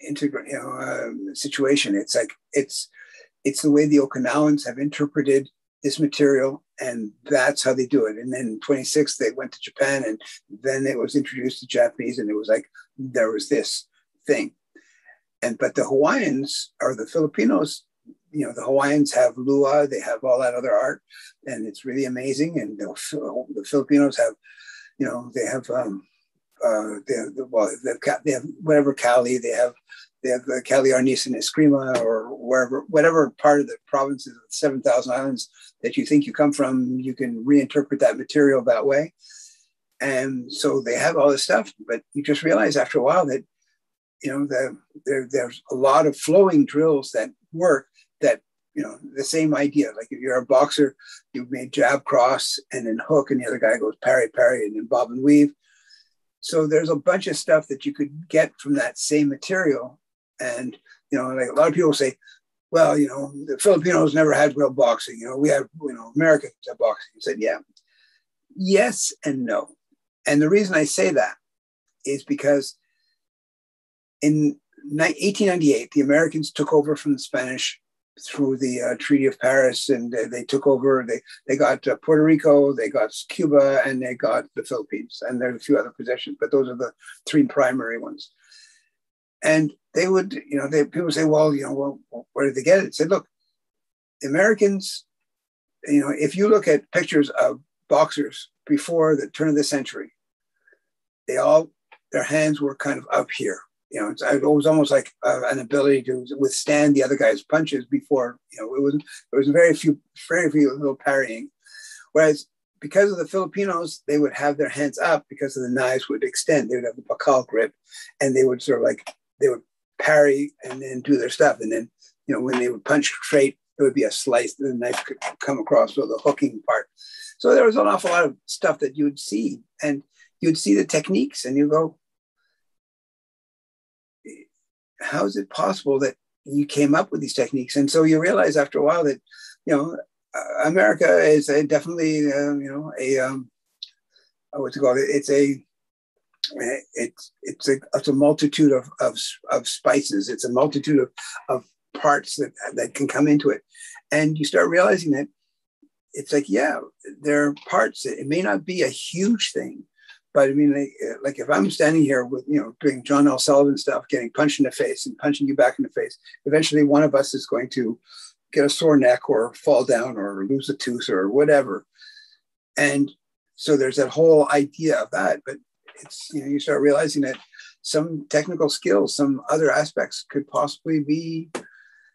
integra- you know, um, situation. It's like it's it's the way the Okinawans have interpreted this material, and that's how they do it. And then 26, they went to Japan, and then it was introduced to Japanese, and it was like there was this thing. And but the Hawaiians or the Filipinos, you know, the Hawaiians have lua, they have all that other art, and it's really amazing. And the, the Filipinos have, you know, they have um, uh, they have, well, they've got, they have whatever Kali, they have they have the Kali Arnis and Eskrima or wherever, whatever part of the provinces of the 7,000 islands that you think you come from, you can reinterpret that material that way. And so they have all this stuff, but you just realize after a while that, you know, the, there, there's a lot of flowing drills that work that, you know, the same idea. Like if you're a boxer, you've made jab cross and then hook, and the other guy goes parry, parry, and then bob and weave so there's a bunch of stuff that you could get from that same material. And, you know, like a lot of people say, well, you know, the Filipinos never had real boxing. You know, we have, you know, Americans have boxing. I said, yeah. Yes and no. And the reason I say that is because in 1898, the Americans took over from the Spanish through the uh, Treaty of Paris, and they, they, took over. They they got uh, Puerto Rico, they got Cuba, and they got the Philippines, and there's a few other possessions, but those are the three primary ones. And they would, you know, they people say, well, you know, well, where did they get it? said, look, Americans, you know, if you look at pictures of boxers before the turn of the century, they all their hands were kind of up here you know, it was almost like uh, an ability to withstand the other guy's punches before, you know, it was, there was very few, very few little parrying. Whereas because of the Filipinos, they would have their hands up because of the knives would extend. They would have the pakal grip and they would sort of like, they would parry and then do their stuff. And then, you know, when they would punch straight, it would be a slice, the knife could come across, so the hooking part. So there was an awful lot of stuff that you'd see and you'd see the techniques and you go, how is it possible that you came up with these techniques? And so you realize after a while that, you know, uh, America is a definitely, uh, you know, a, um, what's it called? It's a, it's it's a it's a multitude of, of, of spices. It's a multitude of, of parts that that can come into it, and you start realizing that it's like yeah, there are parts. that It may not be a huge thing, but I mean, like, uh, like, if I'm standing here with, you know, doing John L. Sullivan stuff, getting punched in the face and punching you back in the face, eventually one of us is going to get a sore neck or fall down or lose a tooth or whatever. And so there's that whole idea of that. But it's, you know, you start realizing that some technical skills, some other aspects could possibly be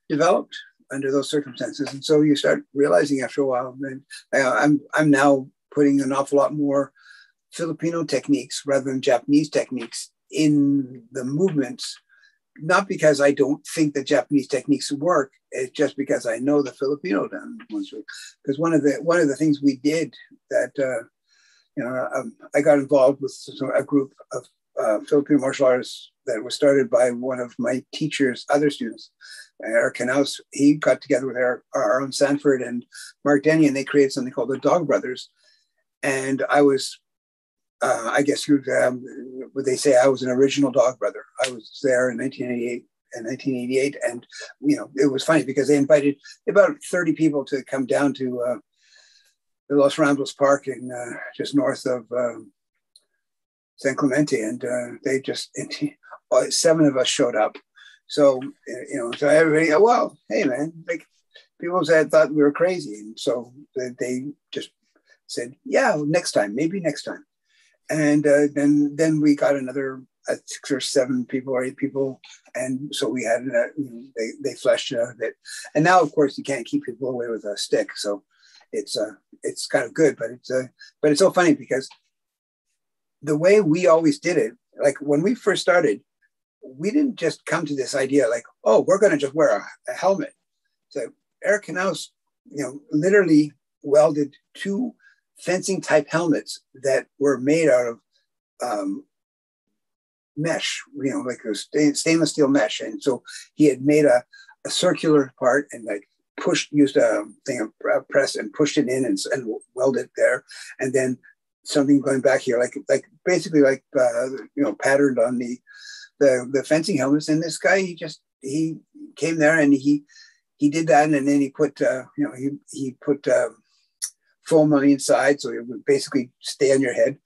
developed. under those circumstances. And so you start realizing after a while, and I'm I'm now putting an awful lot more Filipino techniques rather than Japanese techniques in the movements. Not because I don't think that Japanese techniques work, it's just because I know the Filipino ones. Because one of the one of the things we did that uh, you know um, I got involved with a group of uh, Filipino martial artists that was started by one of my teachers' other students, Eric Knaus. He got together with Eric, own Sanford and Marc Denny, and they created something called the Dog Brothers. And I was, uh, I guess you um, would they say I was an original Dog Brother. I was there in 1988 and 1988, and you know it was funny because they invited about 30 people to come down to uh, Los Ramblas Park in uh, just north of. Um, San Clemente, and uh, they just and uh, seven of us showed up. So you know, so everybody, oh, well, hey man, like people said thought we were crazy, and so they, they just said, yeah, next time, maybe next time, and uh, then then we got another uh, six or seven people or eight people, and so we had uh, they they fleshed it out a bit. and now of course you can't keep people away with a stick, so it's uh it's kind of good, but it's uh but it's so funny because the way we always did it, like when we first started, we didn't just come to this idea like, oh, we're going to just wear a, a, helmet. So Eric Knaus, you know, literally welded two fencing type helmets that were made out of um, mesh, you know, like a stainless steel mesh. And so he had made a, a circular part and like pushed, used a thing, a press and pushed it in and, and welded there. And then something going back here, like like basically like uh, you know patterned on the the the fencing helmets. And this guy, he just he came there and he he did that, and then he put uh, you know he he put uh, foam on the inside, so it would basically stay on your head.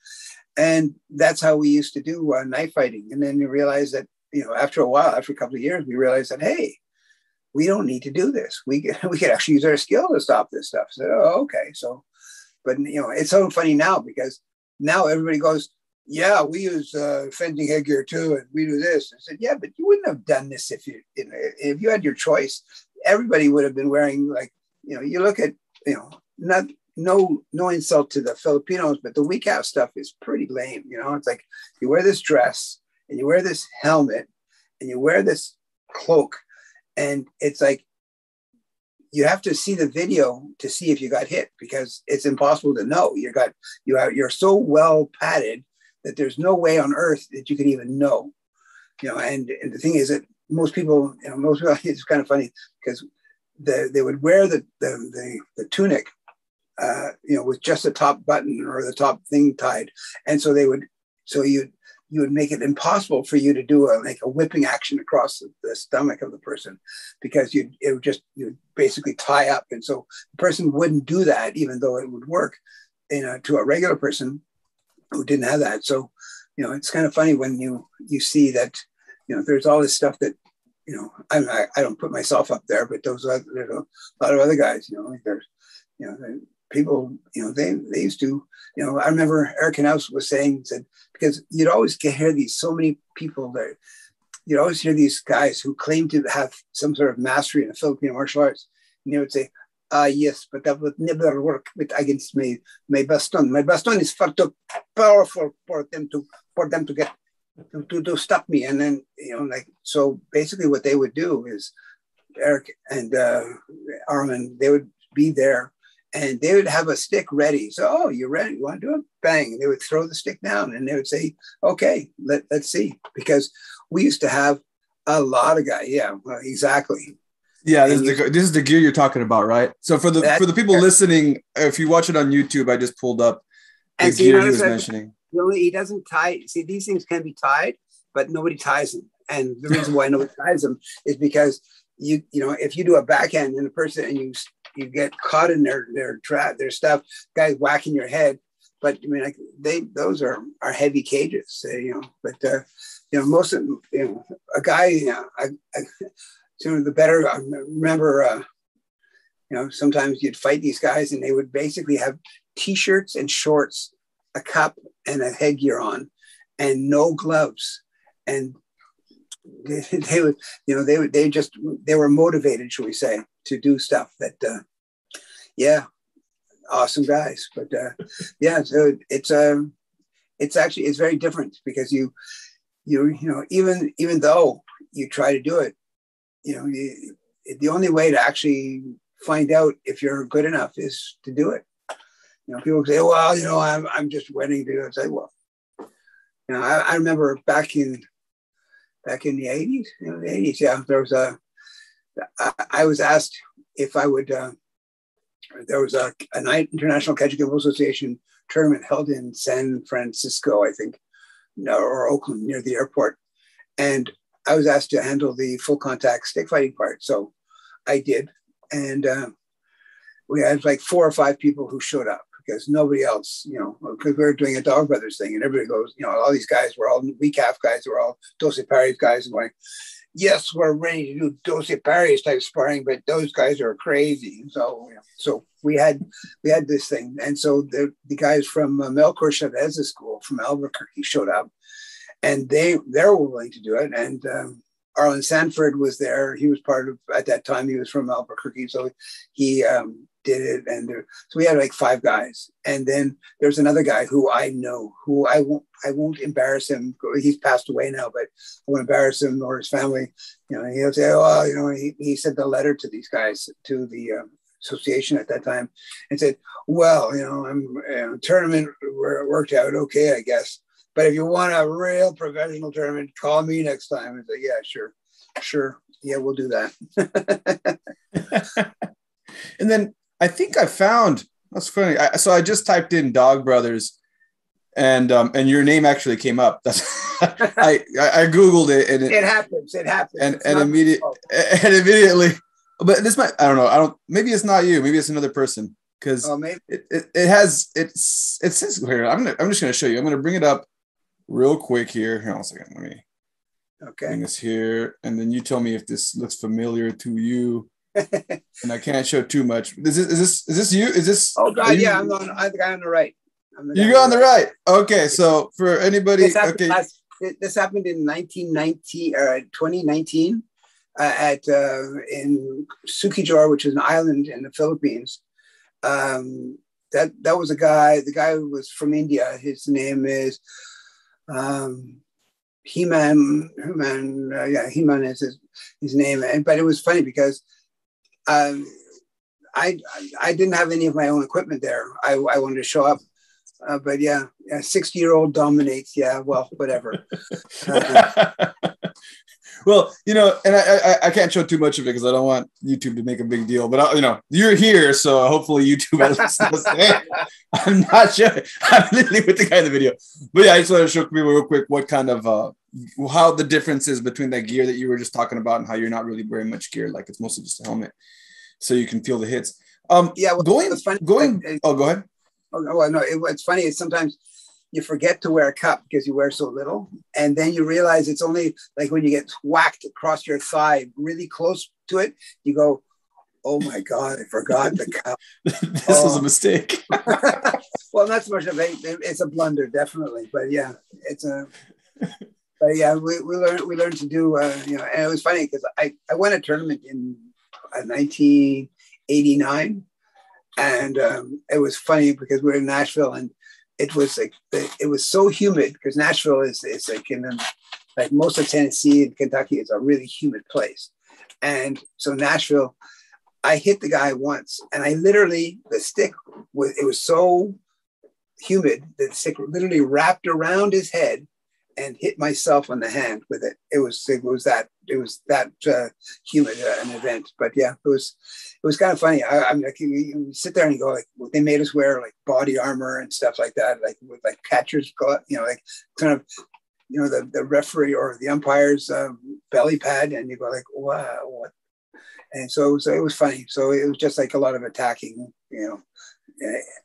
And that's how we used to do uh, knife fighting. And then you realize that you know after a while, after a couple of years, we realized that hey, we don't need to do this. We we could actually use our skill to stop this stuff. So oh, okay, so but you know, it's so funny now because now everybody goes, "Yeah, we use uh, fencing headgear too, and we do this." I said, "Yeah, but you wouldn't have done this if you, if you had your choice. Everybody would have been wearing like, you know, you look at, you know, not no no insult to the Filipinos, but the WEKAF stuff is pretty lame. You know, it's like you wear this dress and you wear this helmet and you wear this cloak, and it's like you have to see the video to see if you got hit because it's impossible to know. You got you are you're so well padded that there's no way on earth that you can even know. You know, and, and the thing is that most people, you know, most people, it's kind of funny because the, they would wear the the the, the tunic, uh, you know, with just the top button or the top thing tied, and so they would so you you would make it impossible for you to do a like a whipping action across the, the stomach of the person because you it would just you basically tie up. And so the person wouldn't do that even though it would work you know to a regular person who didn't have that. So you know it's kind of funny when you you see that you know there's all this stuff that you know I, I don't put myself up there but those other, there's a lot of other guys you know like there's you know people, you know, they, they used to, you know, I remember Eric Knaus was saying, said, because you'd always get hear these, so many people that you'd always hear these guys who claim to have some sort of mastery in the Filipino martial arts. And they would say, ah, yes, but that would never work with against my, my baston. My baston is far too powerful for them to, for them to get, to, to, to stop me. And then, you know, like, so basically what they would do is Eric and uh, Armin, they would be there and they would have a stick ready. So, oh, you're ready? You want to do it? Bang. And they would throw the stick down and they would say, okay, let, let's see. Because we used to have a lot of guys. Yeah, well, exactly. Yeah, this is, the, this is the gear you're talking about, right? So for the for the people listening, if you watch it on YouTube, I just pulled up the and gear he was mentioning. he doesn't tie. See, these things can be tied, but nobody ties them. And the reason why nobody ties them is because you you know if you do a backhand and the person and you you get caught in their their trap, their stuff. Guys whacking your head, but I mean, like they those are are heavy cages, uh, you know. But uh, you know, most of you know, a guy, you know, I, I, know, the better. I remember, uh, you know, sometimes you'd fight these guys, and they would basically have t-shirts and shorts, a cup, and a headgear on, and no gloves, and they, they would, you know, they would, they just, they were motivated, should we say, to do stuff that, uh, yeah, awesome guys. But uh, yeah, so it's um, it's actually it's very different because you, you, you know, even even though you try to do it, you know, you, the only way to actually find out if you're good enough is to do it. You know, people say, "Well, you know, I'm I'm just waiting to do it." "Well, you know, I, I remember back in back in the 80s, you know, the 80s, yeah, there was a, I, was asked if I would, uh, there was a, a night International Kajukenbo Association tournament held in San Francisco, I think, or Oakland near the airport. And I was asked to handle the full contact stick fighting part. So I did. And uh, we had like four or five people who showed up because nobody else, you know, because we were doing a Dog Brothers thing, and everybody goes, you know, all these guys were all WEKAF guys, were all Dos Pares guys, and going, yes, we're ready to do Dos Pares type sparring, but those guys are crazy. So, so we had we had this thing, and so the the guys from uh, Melchor Chavez's school from Albuquerque showed up, and they they were willing to do it, and. Um, Arlan Sanford was there. He was part of at that time. He was from Albuquerque, so he um, did it and there, so we had like five guys. And then there's another guy who i know who i won't i won't embarrass him. He's passed away now but i won't embarrass him or his family. You know he'll say oh you know he, he sent a letter to these guys to the um, association at that time and said well you know i'm you know, tournament worked out okay i guess but if you want a real professional tournament call me next time. And say yeah sure sure. Yeah we'll do that. And then I think I found that's funny. I, so I just typed in Dog Brothers, and um, and your name actually came up. That's I, I googled it and it, it happens. It happens. And and immediately and immediately, but this might I don't know. I don't. Maybe it's not you. Maybe it's another person because oh, maybe. It, it, it has it's it says here. I'm gonna I'm just gonna show you. I'm gonna bring it up real quick here. Hang on a second. Let me. Okay. Bring this here, and then you tell me if this looks familiar to you and I can't show too much. Is this is this is this you? Is this? Oh God, yeah, I'm on. I'm the guy on the right. You go on the right. Okay, so for anybody, this happened, okay, last, this happened in 1919, uh, 2019, uh, at uh, in Siquijor, which is an island in the Philippines. Um, that that was a guy. The guy was from India. His name is. Um, He-Man, He-Man, uh, yeah, He-Man is his, his name. And, but it was funny because um, I I didn't have any of my own equipment there. I, I wanted to show up, uh, but yeah, a sixty year old dominates. Yeah, well, whatever. Uh, well, you know, and I, I, I can't show too much of it because I don't want YouTube to make a big deal. But I, you know, you're here, so hopefully YouTube at least I'm not sure. I'm literally with the guy in the video, but yeah, I just want to show people real quick what kind of uh how the difference is between that gear that you were just talking about and how you're not really wearing much gear, like it's mostly just a helmet, so you can feel the hits. Um, yeah, well, going, funny, going. oh, go ahead. Oh, well, no, it, what's funny is sometimes you forget to wear a cup because you wear so little, and then you realize it's only like when you get whacked across your thigh, really close to it, you go, "Oh my god, I forgot the cup." this oh. was a mistake. well, not so much of a, it's a blunder, definitely, but yeah, it's a but yeah, we, we learned we learned to do uh, you know, and it was funny because I I won a tournament in uh, 1989, and um, it was funny because we were in Nashville and it was like it was so humid because Nashville is it's like in like most of Tennessee and Kentucky is a really humid place, and so Nashville, I hit the guy once and I literally the stick was it was so humid that the stick literally wrapped around his head and hit myself on the hand with it. It was it was that it was that uh, humid uh, an event. But yeah, it was it was kind of funny. I, I mean, you, sit there and you go like, they made us wear like body armor and stuff like that, like with like catchers, you know, like kind of you know the the referee or the umpire's um, belly pad, and you go like, wow, what? And so it was it was funny. So it was just like a lot of attacking, you know.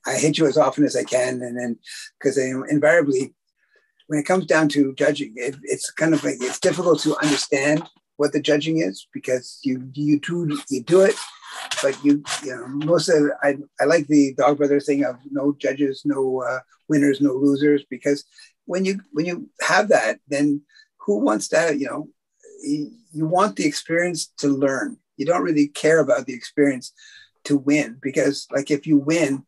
I hit you as often as I can, and then because they invariably when it comes down to judging, it, it's kind of like it's difficult to understand what the judging is because you you do you do it, but you you know most of I I like the Dog Brother thing of no judges, no uh, winners, no losers because when you when you have that, then who wants to you know you want the experience to learn. You don't really care about the experience to win because, like, if you win,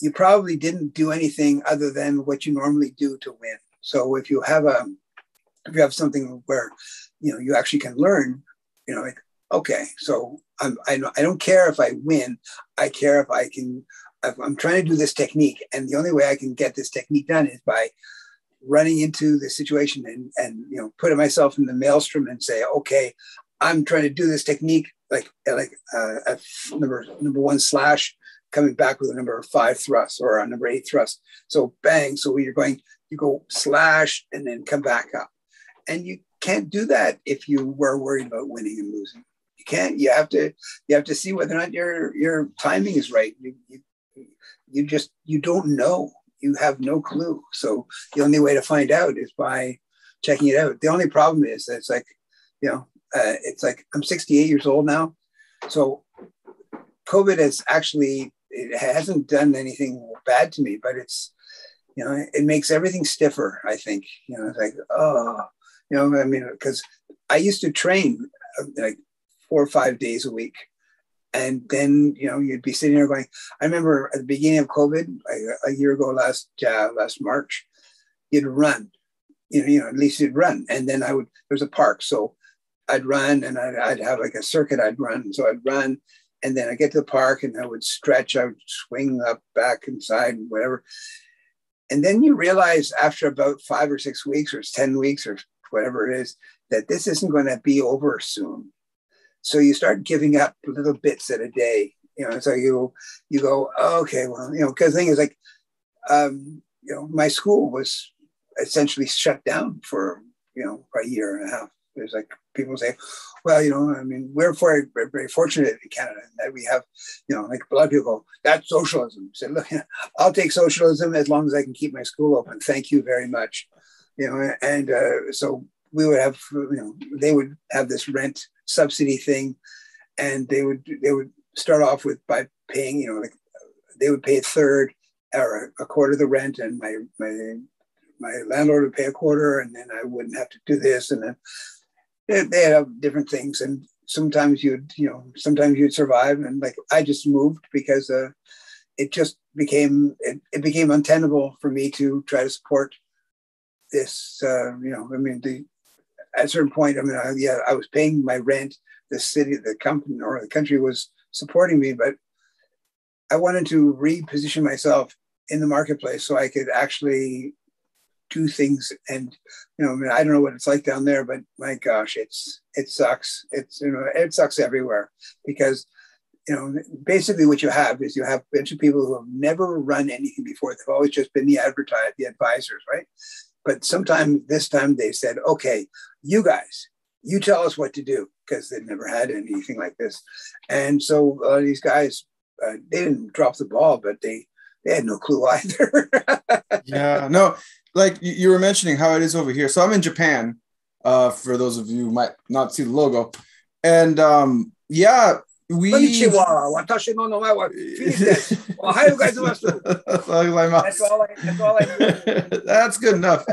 you probably didn't do anything other than what you normally do to win. So if you have a if you have something where you know you actually can learn, you know, like okay, so I'm, I I don't care if I win. I care if I can. I'm trying to do this technique, and the only way I can get this technique done is by running into the situation and and you know putting myself in the maelstrom and say, okay, I'm trying to do this technique like like uh, a number number one slash coming back with a number five thrust or a number eight thrust. So bang. So you're going, you go slash and then come back up, and you can't do that if you were worried about winning and losing. You can't. You have to. You have to see whether or not your your timing is right. You you, you just you don't know you have no clue. So the only way to find out is by checking it out. The only problem is that it's like, you know, uh, it's like I'm 68 years old now. So COVID has actually, it hasn't done anything bad to me, but it's, you know, it makes everything stiffer, I think. You know, it's like, oh, you know, I mean, because I used to train uh, like four or five days a week. And then you know you'd be sitting there going i remember at the beginning of covid a, a year ago last uh, last march you'd run you know, you know at least you'd run. And then i would there's a park so i'd run and I'd, I'd have like a circuit i'd run. So i'd run and then i get to the park and i would stretch i would swing up back inside whatever and then you realize after about five or six weeks or 10 weeks or whatever it is that this isn't going to be over soon so you start giving up little bits at a day, you know. So you you go, okay, well, you know, because the thing is like, um, you know, my school was essentially shut down for you know a year and a half. There's like people say, well, you know, I mean, we're very, very fortunate in Canada that we have, you know, like a lot of people go, that's socialism. I said, look, I'll take socialism as long as I can keep my school open. Thank you very much. You know, and uh, so we would have, you know, they would have this rent subsidy thing, and they would they would start off with by paying you know like they would pay a third or a quarter of the rent, and my my my landlord would pay a quarter, and then I wouldn't have to do this, and then they, have different things, and sometimes you'd you know sometimes you'd survive, and like I just moved because uh, it just became it, it became untenable for me to try to support this uh, you know i mean the at a certain point, I mean, I, yeah, I was paying my rent. The city, the company, or the country was supporting me, but I wanted to reposition myself in the marketplace so I could actually do things. And you know, I mean, I don't know what it's like down there, but my gosh, it's it sucks. It's you know, it sucks everywhere because you know, basically what you have is you have a bunch of people who have never run anything before. They've always just been the advertise, the advisors, right? But sometime this time they said, okay, you guys, you tell us what to do because they'd never had anything like this. And so these guys, uh, they didn't drop the ball, but they they had no clue either. yeah, no, like you were mentioning how it is over here. So I'm in Japan. Uh, for those of you who might not see the logo, and um, yeah, we. That's all I. That's all I. That's good enough.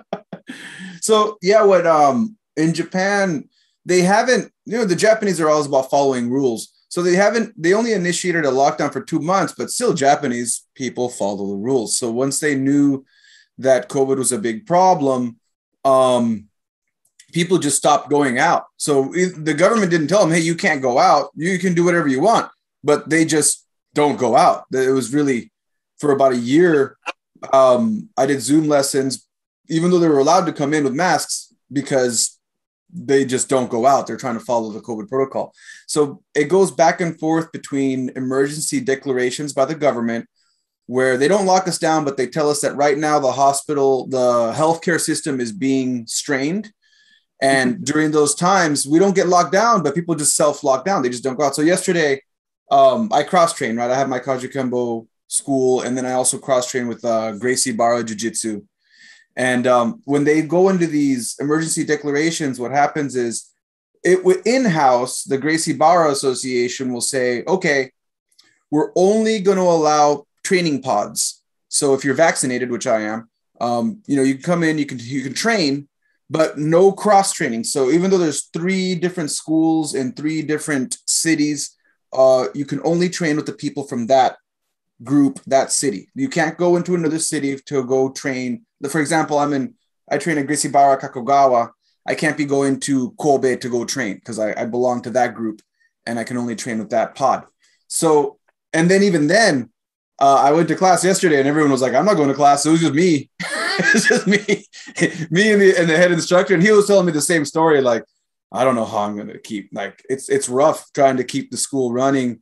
so yeah, what um in Japan they haven't. You know, the Japanese are always about following rules. So they haven't. They only initiated a lockdown for two months, but still, Japanese people follow the rules. So once they knew that COVID was a big problem, um, people just stopped going out. So the government didn't tell them, hey, you can't go out. You can do whatever you want, but they just don't go out. It was really for about a year. Um, I did Zoom lessons, even though they were allowed to come in with masks because they just don't go out. They're trying to follow the COVID protocol. So it goes back and forth between emergency declarations by the government where they don't lock us down, but they tell us that right now the hospital, the healthcare system is being strained and during those times, we don't get locked down, but people just self lock down. They just don't go out. So yesterday, um, I cross train, right? I have my Kajukenbo school, and then I also cross train with uh, Gracie Barra Jiu Jitsu. And um, when they go into these emergency declarations, what happens is it in house, the Gracie Barra Association will say, okay, we're only going to allow training pods. So if you're vaccinated, which I am, um, you know, you can come in, you can you can train, but no cross training. So even though there's three different schools in three different cities, uh, you can only train with the people from that group, that city. You can't go into another city to go train. For example, I'm in, I train at Gracie Barra, Kakogawa. I can't be going to Kobe to go train because I, I belong to that group and I can only train with that pod. So, and then even then, uh, I went to class yesterday and everyone was like, I'm not going to class. So it was just me. it's just me, me and the, and the head instructor. And he was telling me the same story. Like, I don't know how I'm going to keep, like, it's, it's rough trying to keep the school running.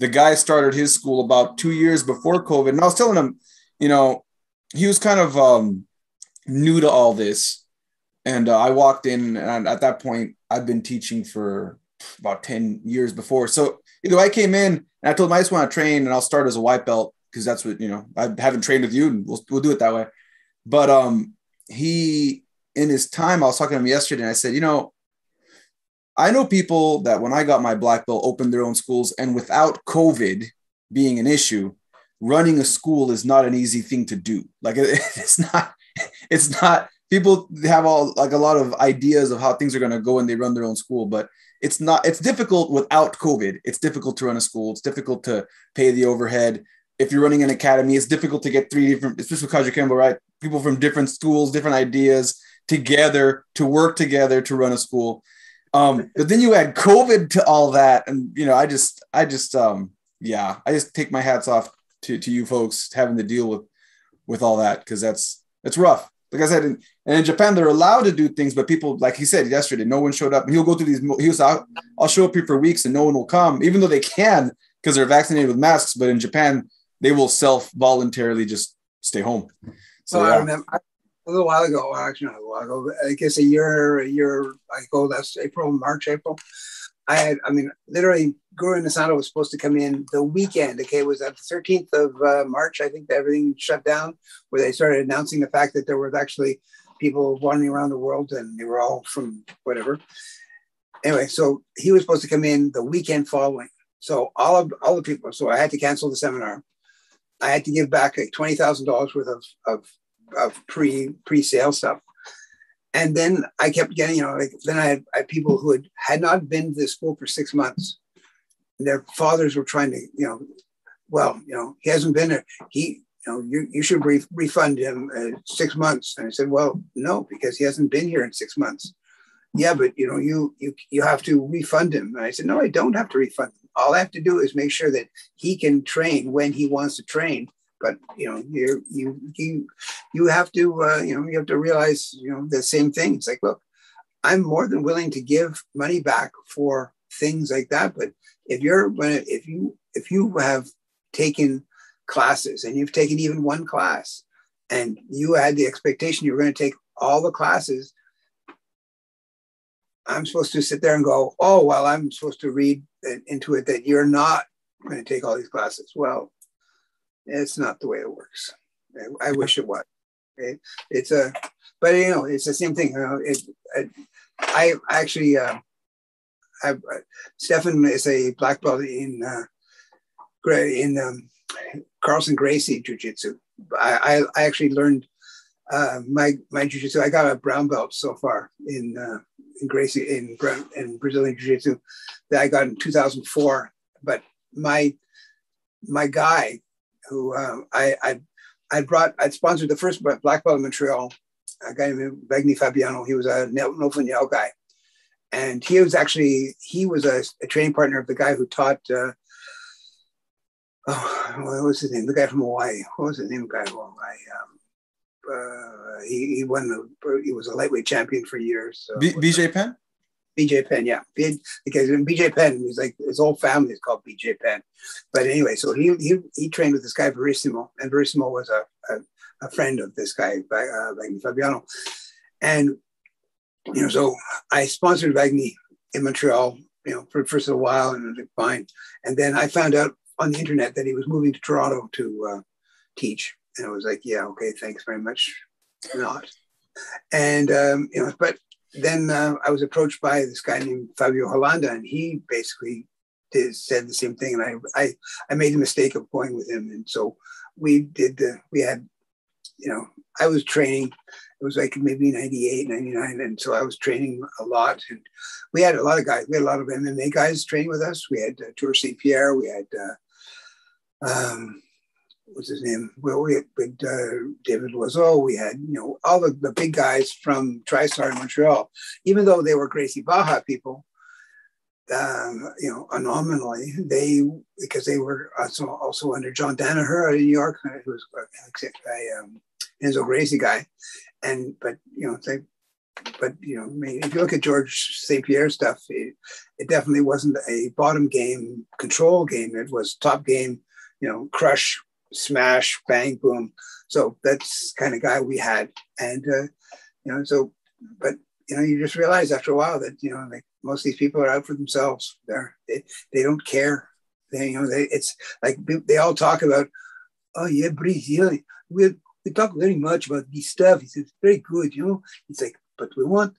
The guy started his school about two years before COVID. And I was telling him, you know, he was kind of um, new to all this. And uh, I walked in, and at that point, I've been teaching for about 10 years before. So either I came in and I told him I just want to train and I'll start as a white belt because that's what, you know, I haven't trained with you and we'll, we'll do it that way. But um, he, in his time, I was talking to him yesterday and I said, you know, I know people that when I got my black belt opened their own schools and without COVID being an issue, running a school is not an easy thing to do. Like it's not, it's not, people have all like a lot of ideas of how things are going to go when they run their own school, but it's not, it's difficult without COVID. It's difficult to run a school. It's difficult to pay the overhead. If you're running an academy, it's difficult to get three different, especially Kajukenbo, right? People from different schools, different ideas together to work together to run a school um, but then you add COVID to all that, and you know, I just, I just, um, yeah, I just take my hats off to to you folks having to deal with with all that because that's that's rough. Like I said, in, and in Japan, they're allowed to do things, but people, like he said yesterday, no one showed up. And he'll go through these. He was. I'll show up here for weeks, and no one will come, even though they can because they're vaccinated with masks. But in Japan, they will self voluntarily just stay home. So well, yeah. I remember a little while ago, actually not a while ago, I guess a year, a year ago, that's April, March, April. I had, I mean, literally, Guru Inosanto was supposed to come in the weekend. Okay, it was at the 13th of uh, March, I think, that everything shut down, where they started announcing the fact that there was actually people wandering around the world and they were all from whatever. Anyway, so he was supposed to come in the weekend following. So all of all the people, so I had to cancel the seminar. I had to give back like twenty thousand dollars worth of, of of pre pre sale stuff. And then I kept getting, you know, like then I had, I had people who had had not been to the school for six months. Their fathers were trying to, you know, well, you know, he hasn't been there. He, you know, you, you should re- refund him uh, six months. And I said, well, no, because he hasn't been here in six months. Yeah, but you know, you you you have to refund him. And I said, no, I don't have to refund him. All I have to do is make sure that he can train when he wants to train. But you know you you you you have to uh, you know you have to realize you know the same thing. It's like look i'm more than willing to give money back for things like that. But if you're when if you if you have taken classes and you've taken even one class and you had the expectation you're going to take all the classes i'm supposed to sit there and go oh well i'm supposed to read into it that you're not going to take all these classes well it's not the way it works. I, I wish it was. It, it's a, but you know, it's the same thing. You know, it, it I actually, uh, I, uh, Stefan is a black belt in uh, in um, Carlson Gracie Jiu Jitsu. I, I, I actually learned uh, my my Jiu Jitsu. I got a brown belt so far in uh, in Gracie in in Brazilian Jiu Jitsu that I got in 2004. But my my guy who um, I, I I brought I sponsored the first black belt in Montreal. A guy named Wagner Fabiano. He was a Nova União guy, and he was actually he was a, a training partner of the guy who taught. Uh, oh, what was his name? The guy from Hawaii. What was his name? Guy from Hawaii. Um, uh, he, he won the. He was a lightweight champion for years. So. B- BJ Penn. BJ Penn, yeah, because BJ Penn was like his whole family is called BJ Penn. But anyway, so he he, he trained with this guy Verissimo, and Verissimo was a, a, a friend of this guy, uh, Fabiano, and you know, so I sponsored Wagner in Montreal, you know, for first a while, and it fine, and then I found out on the internet that he was moving to Toronto to uh, teach, and I was like, yeah, okay, thanks very much, not. And um, you know, but then uh, I was approached by this guy named Fabio Holanda, and he basically did, said the same thing. And I, I, I made the mistake of going with him, and so we did the. We had, you know, I was training. It was like maybe 98, 99. And so I was training a lot. And we had a lot of guys, we had a lot of MMA guys training with us. We had uh, St. Pierre, we had, uh, um, what's his name? Well, we had uh, David Loiseau. We had, you know, all the, the big guys from TriStar in Montreal, even though they were Gracie Barra people, um, you know, nominally, they, because they were also, also under John Danaher in New York, who was a, a um, Renzo Gracie guy. And, but, you know, they, but you know, I mean, if you look at George St. Pierre stuff, it, it, definitely wasn't a bottom game control game. It was top game, you know, crush, smash, bang, boom. So that's kind of guy we had, and uh, you know, so but you know, you just realize after a while that you know, like most of these people are out for themselves. They're they, they don't care. They you know, they it's like they all talk about, oh yeah, Brazil. We we talk very much about this stuff. It's, very good, you know. It's like, but we want,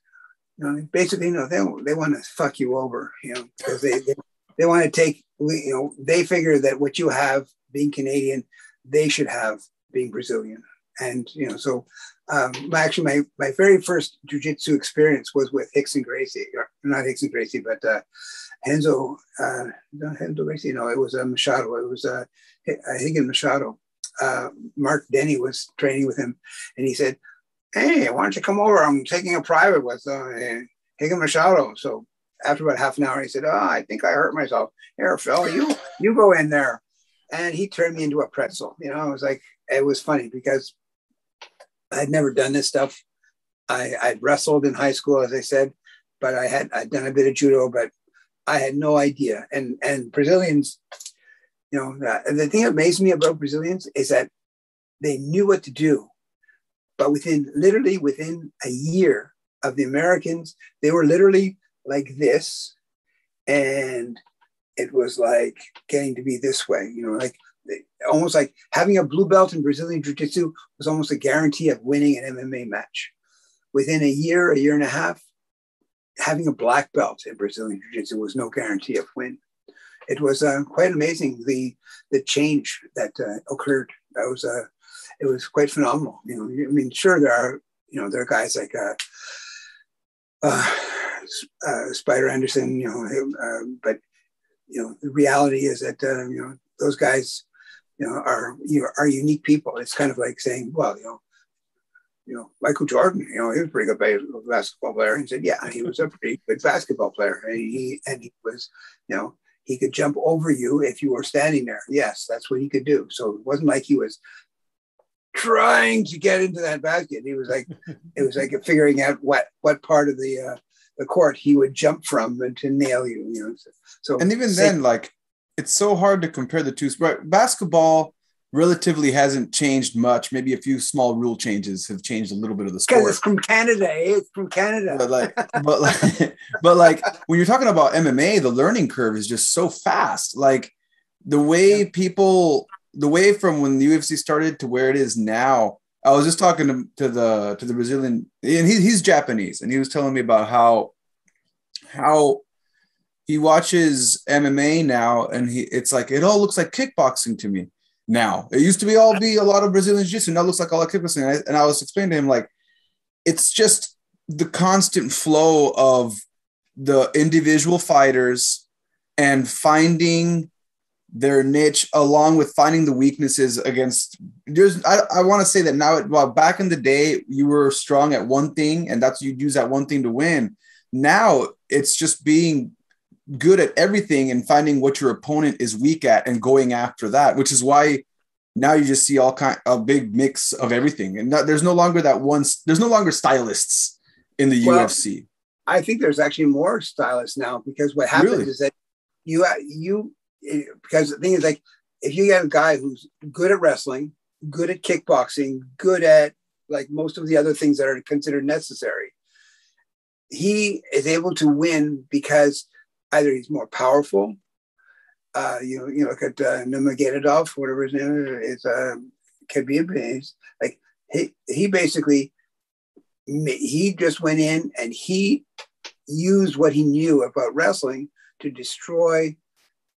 you know, basically, you know, they they want to fuck you over, you know, because they, they they want to take, you know, they figure that what you have being Canadian, they should have being Brazilian. And, you know, so um, actually my, my very first jujitsu experience was with Rickson Gracie, or not Rickson Gracie, but uh, Renzo, uh, not Renzo Gracie, no, it was uh, Machado. It was uh, Rigan Machado. Uh, Marc Denny was training with him, and he said, "Hey, why don't you come over? I'm taking a private with uh, Rigan Machado." So after about half an hour, he said, "Oh, I think I hurt myself. Here, Phil, you you go in there." And he turned me into a pretzel. You know, I was like, it was funny because I'd never done this stuff. I, I'd wrestled in high school, as I said, but I had I'd done a bit of judo, but I had no idea. And and Brazilians, you know, uh, the thing that amazed me about Brazilians is that they knew what to do, but within literally within a year of the Americans, they were literally like this, and it was like getting to be this way, you know, like almost like having a blue belt in Brazilian Jiu Jitsu was almost a guarantee of winning an MMA match. Within a year, a year and a half, having a black belt in Brazilian Jiu Jitsu was no guarantee of win. It was uh, quite amazing the the change that uh, occurred. That was uh, it was quite phenomenal. You know, I mean, sure there are you know there are guys like uh, uh, uh Spider Anderson, you know, uh, but you know, the reality is that uh, you know those guys, you know, are you know, are unique people. It's kind of like saying, well, you know, you know, Michael Jordan, you know, he was a pretty good basketball player. He said, yeah, he was a pretty good basketball player, and he and he was, you know, he could jump over you if you were standing there. Yes, that's what he could do. So it wasn't like he was trying to get into that basket. He was like, it was like figuring out what what part of the uh, the court he would jump from and to nail you. You know, so and even say, then, like it's so hard to compare the two. But basketball relatively hasn't changed much. Maybe a few small rule changes have changed a little bit of the sport. Because it's from Canada. Eh? It's from Canada. But like, but like, but like when you're talking about MMA, the learning curve is just so fast. Like the way yeah. people, the way from when the UFC started to where it is now I was just talking to, to the to the Brazilian, and he, he's Japanese, and he was telling me about how how he watches MMA now, and he it's like it all looks like kickboxing to me now. It used to be all be a lot of Brazilian jiu-jitsu, now it looks like all like kickboxing. And I, and I was explaining to him like it's just the constant flow of the individual fighters and finding their niche along with finding the weaknesses against there's i, I want to say that now well back in the day you were strong at one thing and that's you'd use that one thing to win. Now it's just being good at everything and finding what your opponent is weak at and going after that which is why now you just see all kind a big mix of everything. And there's no longer that one there's no longer stylists in the well, ufc i think there's actually more stylists now because what happens really? is that you you because the thing is like if you get a guy who's good at wrestling, good at kickboxing, good at like most of the other things that are considered necessary, he is able to win because either he's more powerful. Uh, you know, you look at uh, Nurmagomedov, whatever his name is, uh, Khabib. like he he basically he just went in and he used what he knew about wrestling to destroy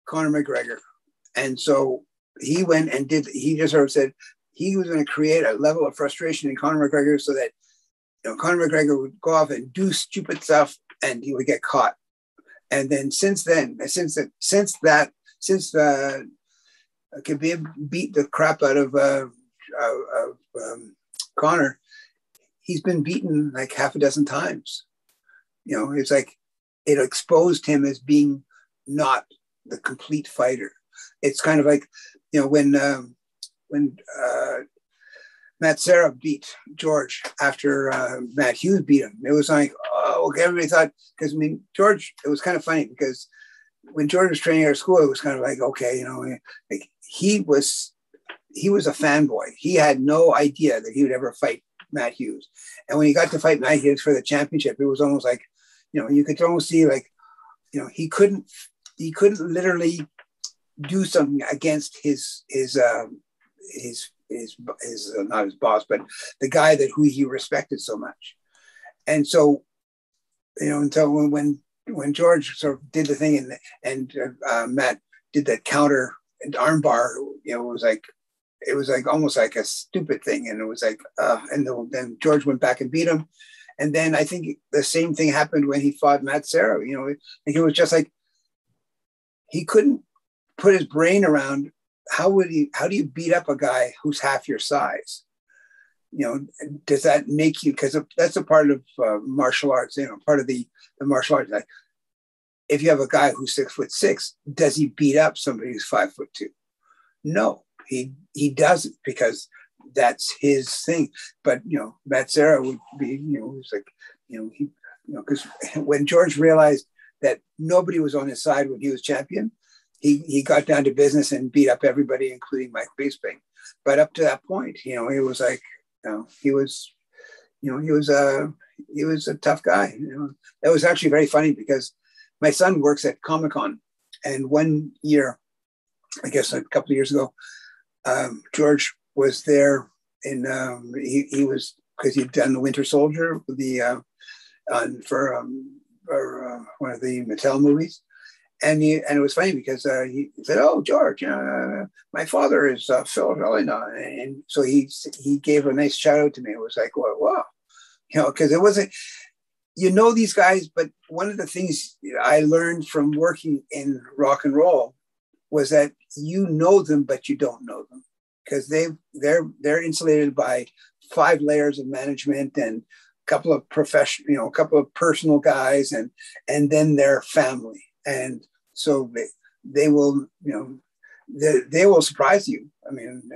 Conor McGregor. And so he went and did, he just sort of said he was going to create a level of frustration in Conor McGregor so that you know, Conor McGregor would go off and do stupid stuff, and he would get caught. And then since then, since that, since that, since uh, Khabib beat the crap out of uh, uh, um, Conor, he's been beaten like half a dozen times. You know, it's like it exposed him as being not the complete fighter. It's kind of like, you know, when um, when uh, Matt Serra beat George after uh, Matt Hughes beat him. It was like, oh, okay. Everybody thought, because I mean, George, it was kind of funny because when George was training at our school, it was kind of like, okay, you know, like he was, he was a fanboy. He had no idea that he would ever fight Matt Hughes. And when he got to fight Matt Hughes for the championship, it was almost like, you know, you could almost see like, you know, he couldn't, he couldn't literally do something against his, his, um, his his his uh, not his boss, but the guy that who he respected so much. And so, you know, until when when when George sort of did the thing and and uh, Matt did that counter and armbar, you know, it was like it was like almost like a stupid thing, and it was like, uh, and then George went back and beat him, and then I think the same thing happened when he fought Matt Serra. You know, like it was just like he couldn't put his brain around how would you how do you beat up a guy who's half your size? You know does that make you because that's a part of uh, martial arts you know part of the the martial arts like if you have a guy who's six foot six does he beat up somebody who's five foot two? No he he doesn't because that's his thing. But you know Matt Serra would be you know he's like you know he you know because when George realized that nobody was on his side when he was champion he he got down to business and beat up everybody, including Mike Bisping. But up to that point, you know, he was like, you know, he was, you know, he was a he was a tough guy. You know, that was actually very funny because my son works at Comic Con, and one year, I guess a couple of years ago, um, George was there, and um, he he was because he'd done the Winter Soldier, the uh, on, for um, for uh, one of the Marvel movies, and he, and it was funny because uh, he said, "Oh, George, uh, my father is uh, Phil Gelinas," and so he he gave a nice shout out to me. It was like, "Wow, wow," you know, because it wasn't. You know these guys, but one of the things I learned from working in rock and roll was that you know them, but you don't know them because they they're they're insulated by five layers of management and couple of professional, you know, a couple of personal guys, and and then their family. And so they, they will you know they, they will surprise you. I mean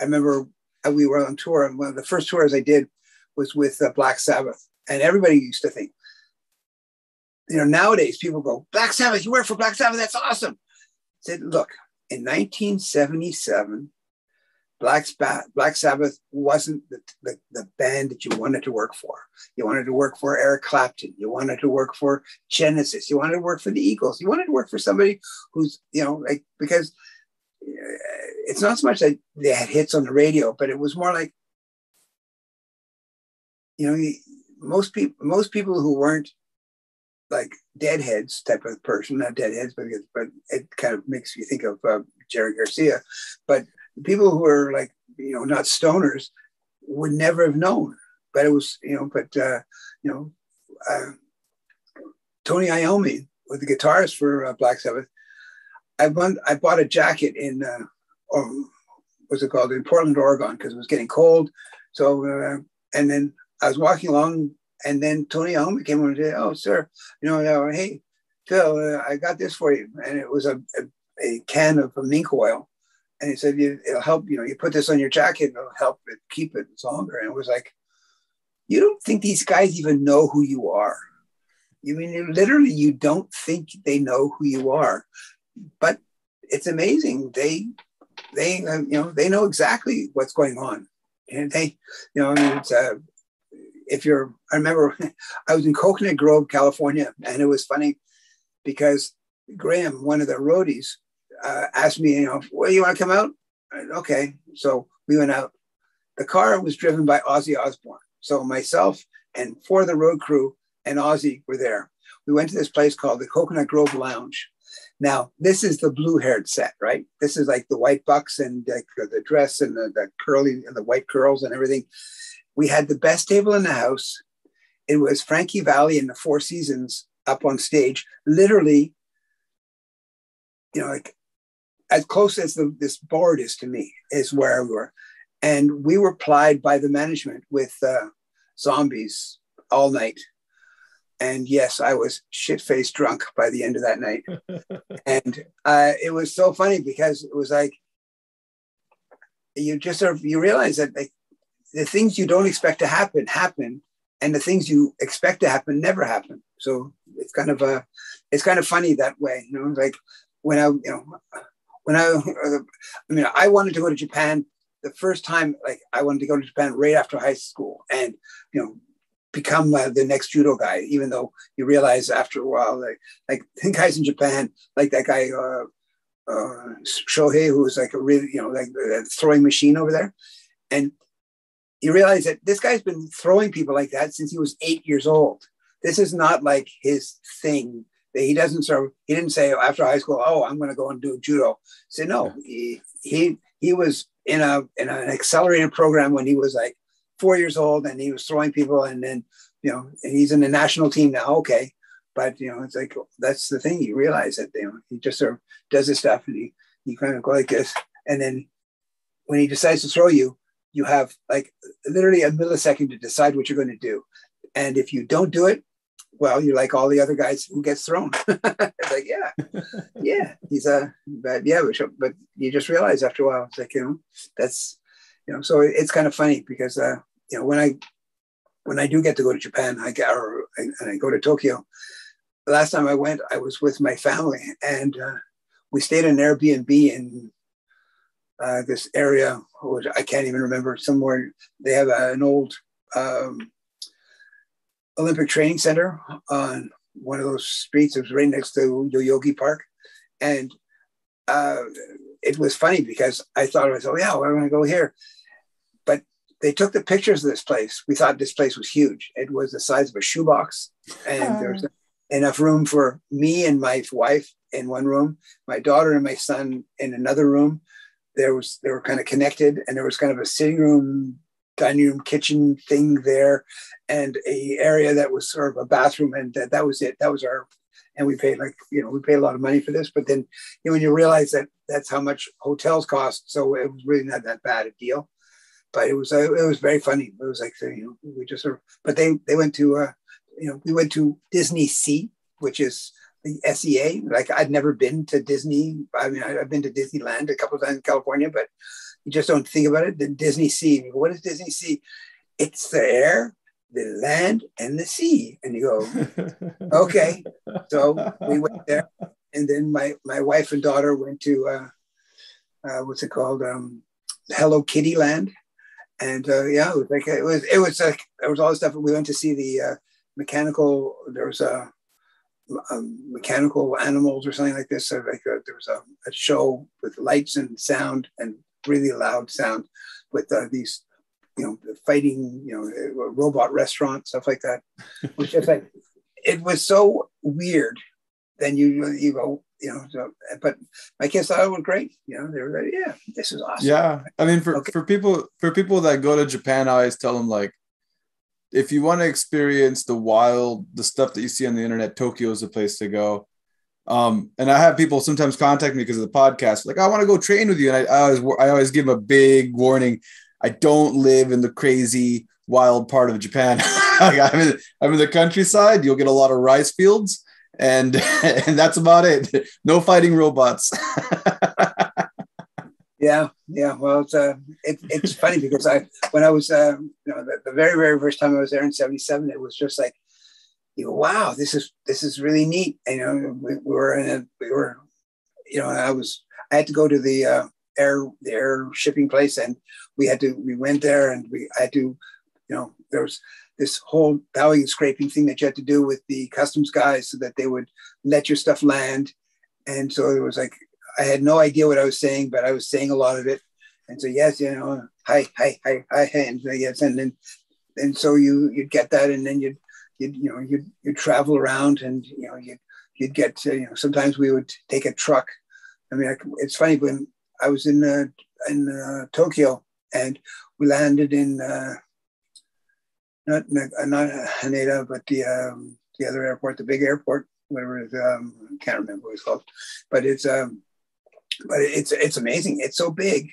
i remember we were on tour and one of the first tours i did was with uh, black sabbath. And everybody used to think you know nowadays people go black sabbath you work for black sabbath that's awesome. I said look in 1977 Black, Black Sabbath wasn't the, the, the, band that you wanted to work for. You wanted to work for Eric Clapton. You wanted to work for Genesis. You wanted to work for the Eagles. You wanted to work for somebody who's, you know, like, because uh, it's not so much that they had hits on the radio, but it was more like, you know, most people, most people who weren't like deadheads type of person, not deadheads, but, but it kind of makes you think of uh, Jerry Garcia, but people who are like you know not stoners would never have known. But it was you know but uh you know uh, tony iommi with the guitarist for uh, black sabbath i won, i bought a jacket in uh or what's it called? In portland oregon because it was getting cold. So uh, and then i was walking along and then tony iommi came over and said oh sir you know uh, hey phil uh, i got this for you. And it was a, a, a can of mink oil and he said, it'll help, you know, you put this on your jacket, it'll help it keep it longer. And it was like, you don't think these guys even know who you are. You mean literally, you don't think they know who you are, but it's amazing. They, they, you know, they know exactly what's going on, and they, you know, I mean, it's uh, if you're, I remember I was in Coconut Grove, California, and it was funny because Graham, one of the roadies, uh, asked me, you know, well, you want to come out? okay. So we went out. The car was driven by Ozzy Osbourne. So myself and four of the road crew and Ozzy were there. We went to this place called the Coconut Grove Lounge. Now, this is the blue haired set, right? This is like the white bucks and the dress and the, the curly and the white curls and everything. We had the best table in the house. it was Frankie Valli and the Four Seasons up on stage, literally, you know, like as close as the, this board is to me is where we were. And we were plied by the management with uh, zombies all night. And yes, I was shit faced drunk by the end of that night. and uh, it was so funny because it was like, you just sort of, you realize that like, the things you don't expect to happen happen and the things you expect to happen never happen so it's kind of a it's kind of funny that way you know like when i you know when i i mean i wanted to go to japan the first time like i wanted to go to japan right after high school and you know become uh, the next judo guy even though you realize after a while like like the guys in japan like that guy uh uh, Shohei, who was like a really, you know, like a throwing machine over there. And you realize that this guy's been throwing people like that since he was eight years old. This is not like his thing. He doesn't serve. he didn't say after high school, oh, I'm going to go and do judo. Say no, he, he, he was in a, in an accelerated program when he was like four years old and he was throwing people and then, you know, and he's in the national team now. Okay. But, you know, it's like, that's the thing. You realize that, you know, he just sort of does his stuff and he, he kind of go like this. And then when he decides to throw you, you have like literally a millisecond to decide what you're going to do. And if you don't do it, well, you're like all the other guys who gets thrown. like, yeah, yeah, he's a, but yeah, but you just realize after a while, it's like, you know, that's, you know, so it's kind of funny because, uh, you know, when I, when I do get to go to Japan, I get, or I, and I go to Tokyo, the last time I went, I was with my family and uh, we stayed in an Airbnb in uh, this area, which I can't even remember, somewhere they have an old um, Olympic training center on one of those streets. It was right next to Yoyogi Park. And uh, it was funny because I thought, I was, oh, yeah, we're going to go here. But they took the pictures of this place. We thought this place was huge. It was the size of a shoebox. And there's enough room for me and my wife in one room, my daughter and my son in another room there was they were kind of connected and there was kind of a sitting room dining room kitchen thing there and a area that was sort of a bathroom and that, that was it that was our and we paid like you know we paid a lot of money for this but then you know, when you realize that that's how much hotels cost so it was really not that bad a deal but it was uh, it was very funny it was like you know we just sort of but they they went to uh you know we went to disney sea which is the SEA. Like I'd never been to Disney. I mean, I've been to Disneyland a couple of times in California, but you just don't think about it. The Disney Sea. What is Disney Sea? It's the air, the land, and the sea. And you go, okay. So we went there, and then my my wife and daughter went to uh, uh, what's it called? Um, Hello Kitty Land. And uh, yeah, it was like it was it was like there was all this stuff. We went to see the uh, mechanical. There was a um, mechanical animals or something like this. So like a, uh, there was a, a, show with lights and sound and really loud sound with uh, these, you know, fighting, you know, robot restaurant stuff like that. Which is like, it was so weird. Then you you go, you know, so, but my kids thought it was great. You know, they were like, yeah, this is awesome. Yeah, I mean, for okay. for people for people that go to Japan, I always tell them like if you want to experience the wild, the stuff that you see on the internet, Tokyo is a place to go. Um, and I have people sometimes contact me because of the podcast, like I want to go train with you, and I, I always I always give them a big warning. I don't live in the crazy wild part of Japan. I'm, in, I'm in the countryside. You'll get a lot of rice fields, and and that's about it. No fighting robots. Yeah, yeah. Well, it's uh, it, it's funny because I when I was uh, you know the, the, very very first time I was there in '77, it was just like, wow, this is this is really neat. And, you know, we, we were in a, we were, you know, I was I had to go to the uh, air the air shipping place, and we had to we went there and we I had to, you know, there was this whole bowing and scraping thing that you had to do with the customs guys so that they would let your stuff land. And so it was like I had no idea what I was saying, but I was saying a lot of it. And so, yes, you know, hi, hi, hi, hi, and yes, and then, and so you you'd get that, and then you'd you'd you know you'd you'd travel around, and you know you'd you'd get you know sometimes we would take a truck. I mean, I, it's funny when I was in uh, in uh, Tokyo and we landed in uh, not not Haneda, but the um, the other airport, the big airport, whatever it is. Um, I can't remember what it's called, but it's um, but it's it's amazing. It's so big,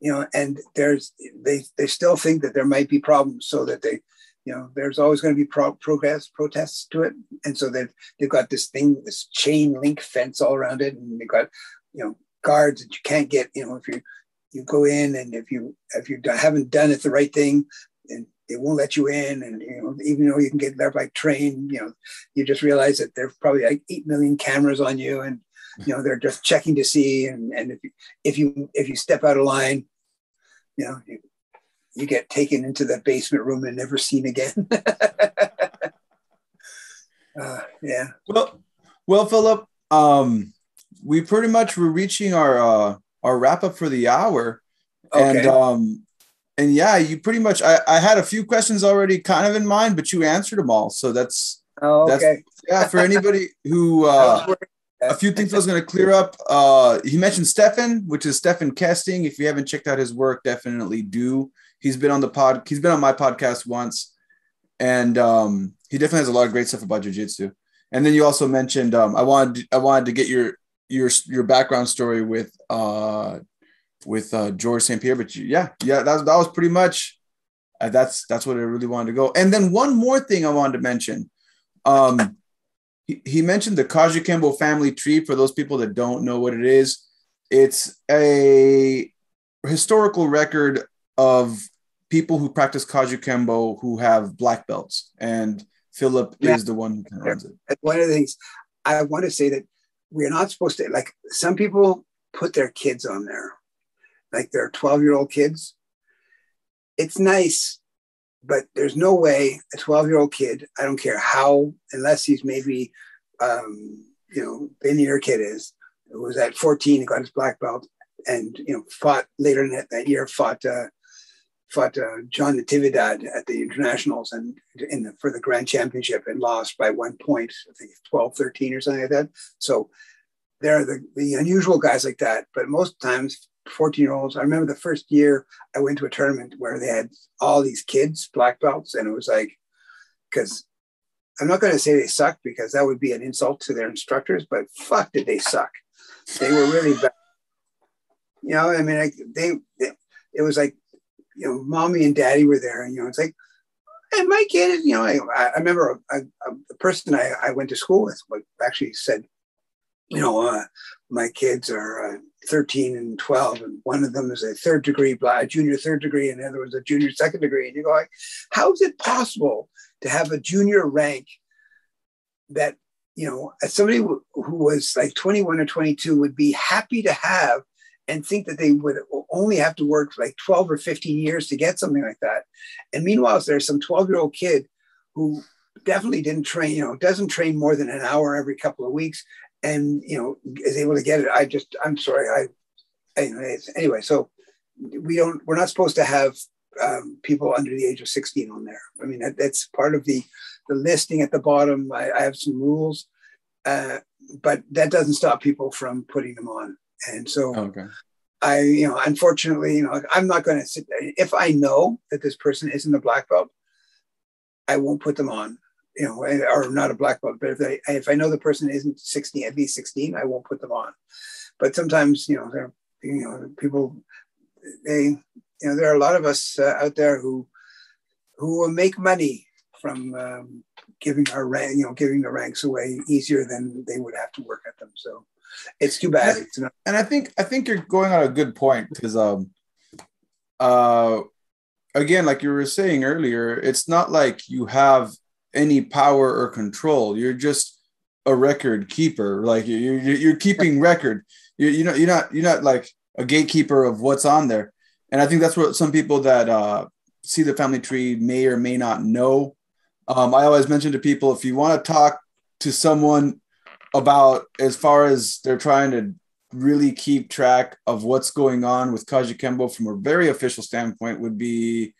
you know, and there's they they still think that there might be problems, so that they, you know, there's always going to be pro- progress protests to it, and so they've they've got this thing, this chain link fence all around it, and they've got you know guards that you can't get, you know, if you you go in and if you if you haven't done it the right thing, and they won't let you in, and you know even though you can get there by train, you know, you just realize that there's probably like eight million cameras on you, and you know they're just checking to see, and and if you if you if you step out of line, you know. You, you get taken into the basement room and never seen again. uh, yeah. Well, well, Philip, um, we pretty much were reaching our uh, our wrap up for the hour, okay. and um, and yeah, you pretty much. I, I had a few questions already kind of in mind, but you answered them all. So that's oh, okay. Yeah, for anybody who uh, a few things I was going to clear up. Uh, he mentioned Stephan, which is Stephan Kesting. If you haven't checked out his work, definitely do. He's been on the pod. He's been on my podcast once, and um, he definitely has a lot of great stuff about jujitsu. And then you also mentioned um, I wanted I wanted to get your your your background story with uh with uh George St. Pierre, but you, yeah, yeah, that that was pretty much uh, that's that's what I really wanted to go. And then one more thing I wanted to mention. Um, he, he mentioned the Kajukenbo family tree. For those people that don't know what it is, it's a historical record of people who practice Kaju Kajukenbo who have black belts, and Philip yeah. is the one who runs it. One of the things I want to say that we're not supposed to like some people put their kids on there like their 12 year old kids it's nice but there's no way a 12 year old kid i don't care how unless he's maybe um, you know the kid is who was at 14 and got his black belt and you know fought later in that, that year fought uh, fought uh, John Natividad at the internationals and in the, for the grand championship and lost by one point, I think 12, 13 or something like that. So there are the, the unusual guys like that. But most times, 14 year olds, I remember the first year I went to a tournament where they had all these kids, black belts, and it was like, because I'm not going to say they sucked because that would be an insult to their instructors, but fuck, did they suck? They were really bad. You know, I mean, like they, they it was like you know, mommy and daddy were there, and you know, it's like, and my kid, you know, I, I remember a, a, a person I, I, went to school with actually said, you know, uh, my kids are uh, 13 and 12, and one of them is a third degree, a junior third degree, and the other was a junior second degree. And you go, like, how is it possible to have a junior rank that, you know, as somebody who was like 21 or 22 would be happy to have and think that they would only have to work like 12 or 15 years to get something like that. And meanwhile, there's some 12 year old kid who definitely didn't train, you know, doesn't train more than an hour every couple of weeks and, you know, is able to get it. I just, I'm sorry. I, anyways, anyway, so we don't, we're not supposed to have um, people under the age of 16 on there. I mean, that, that's part of the, the listing at the bottom. I, I have some rules, uh, but that doesn't stop people from putting them on. And so okay. I, you know, unfortunately, you know, I'm not going to sit there. If I know that this person isn't a black belt, I won't put them on, you know, or not a black belt. But if, they, if I know the person isn't 16, at least 16, I won't put them on. But sometimes, you know, there, you know, people, they, you know, there are a lot of us uh, out there who, who will make money from um, giving our rank, you know, giving the ranks away easier than they would have to work at them. So it's too bad. And, and I think I think you're going on a good point because um uh again, like you were saying earlier, it's not like you have any power or control. You're just a record keeper. Like you're you're keeping record. You're you know you're not you're not like a gatekeeper of what's on there. And I think that's what some people that uh, see the family tree may or may not know. Um, I always mention to people if you want to talk to someone about as far as they're trying to really keep track of what's going on with Kajukenbo from a very official standpoint would be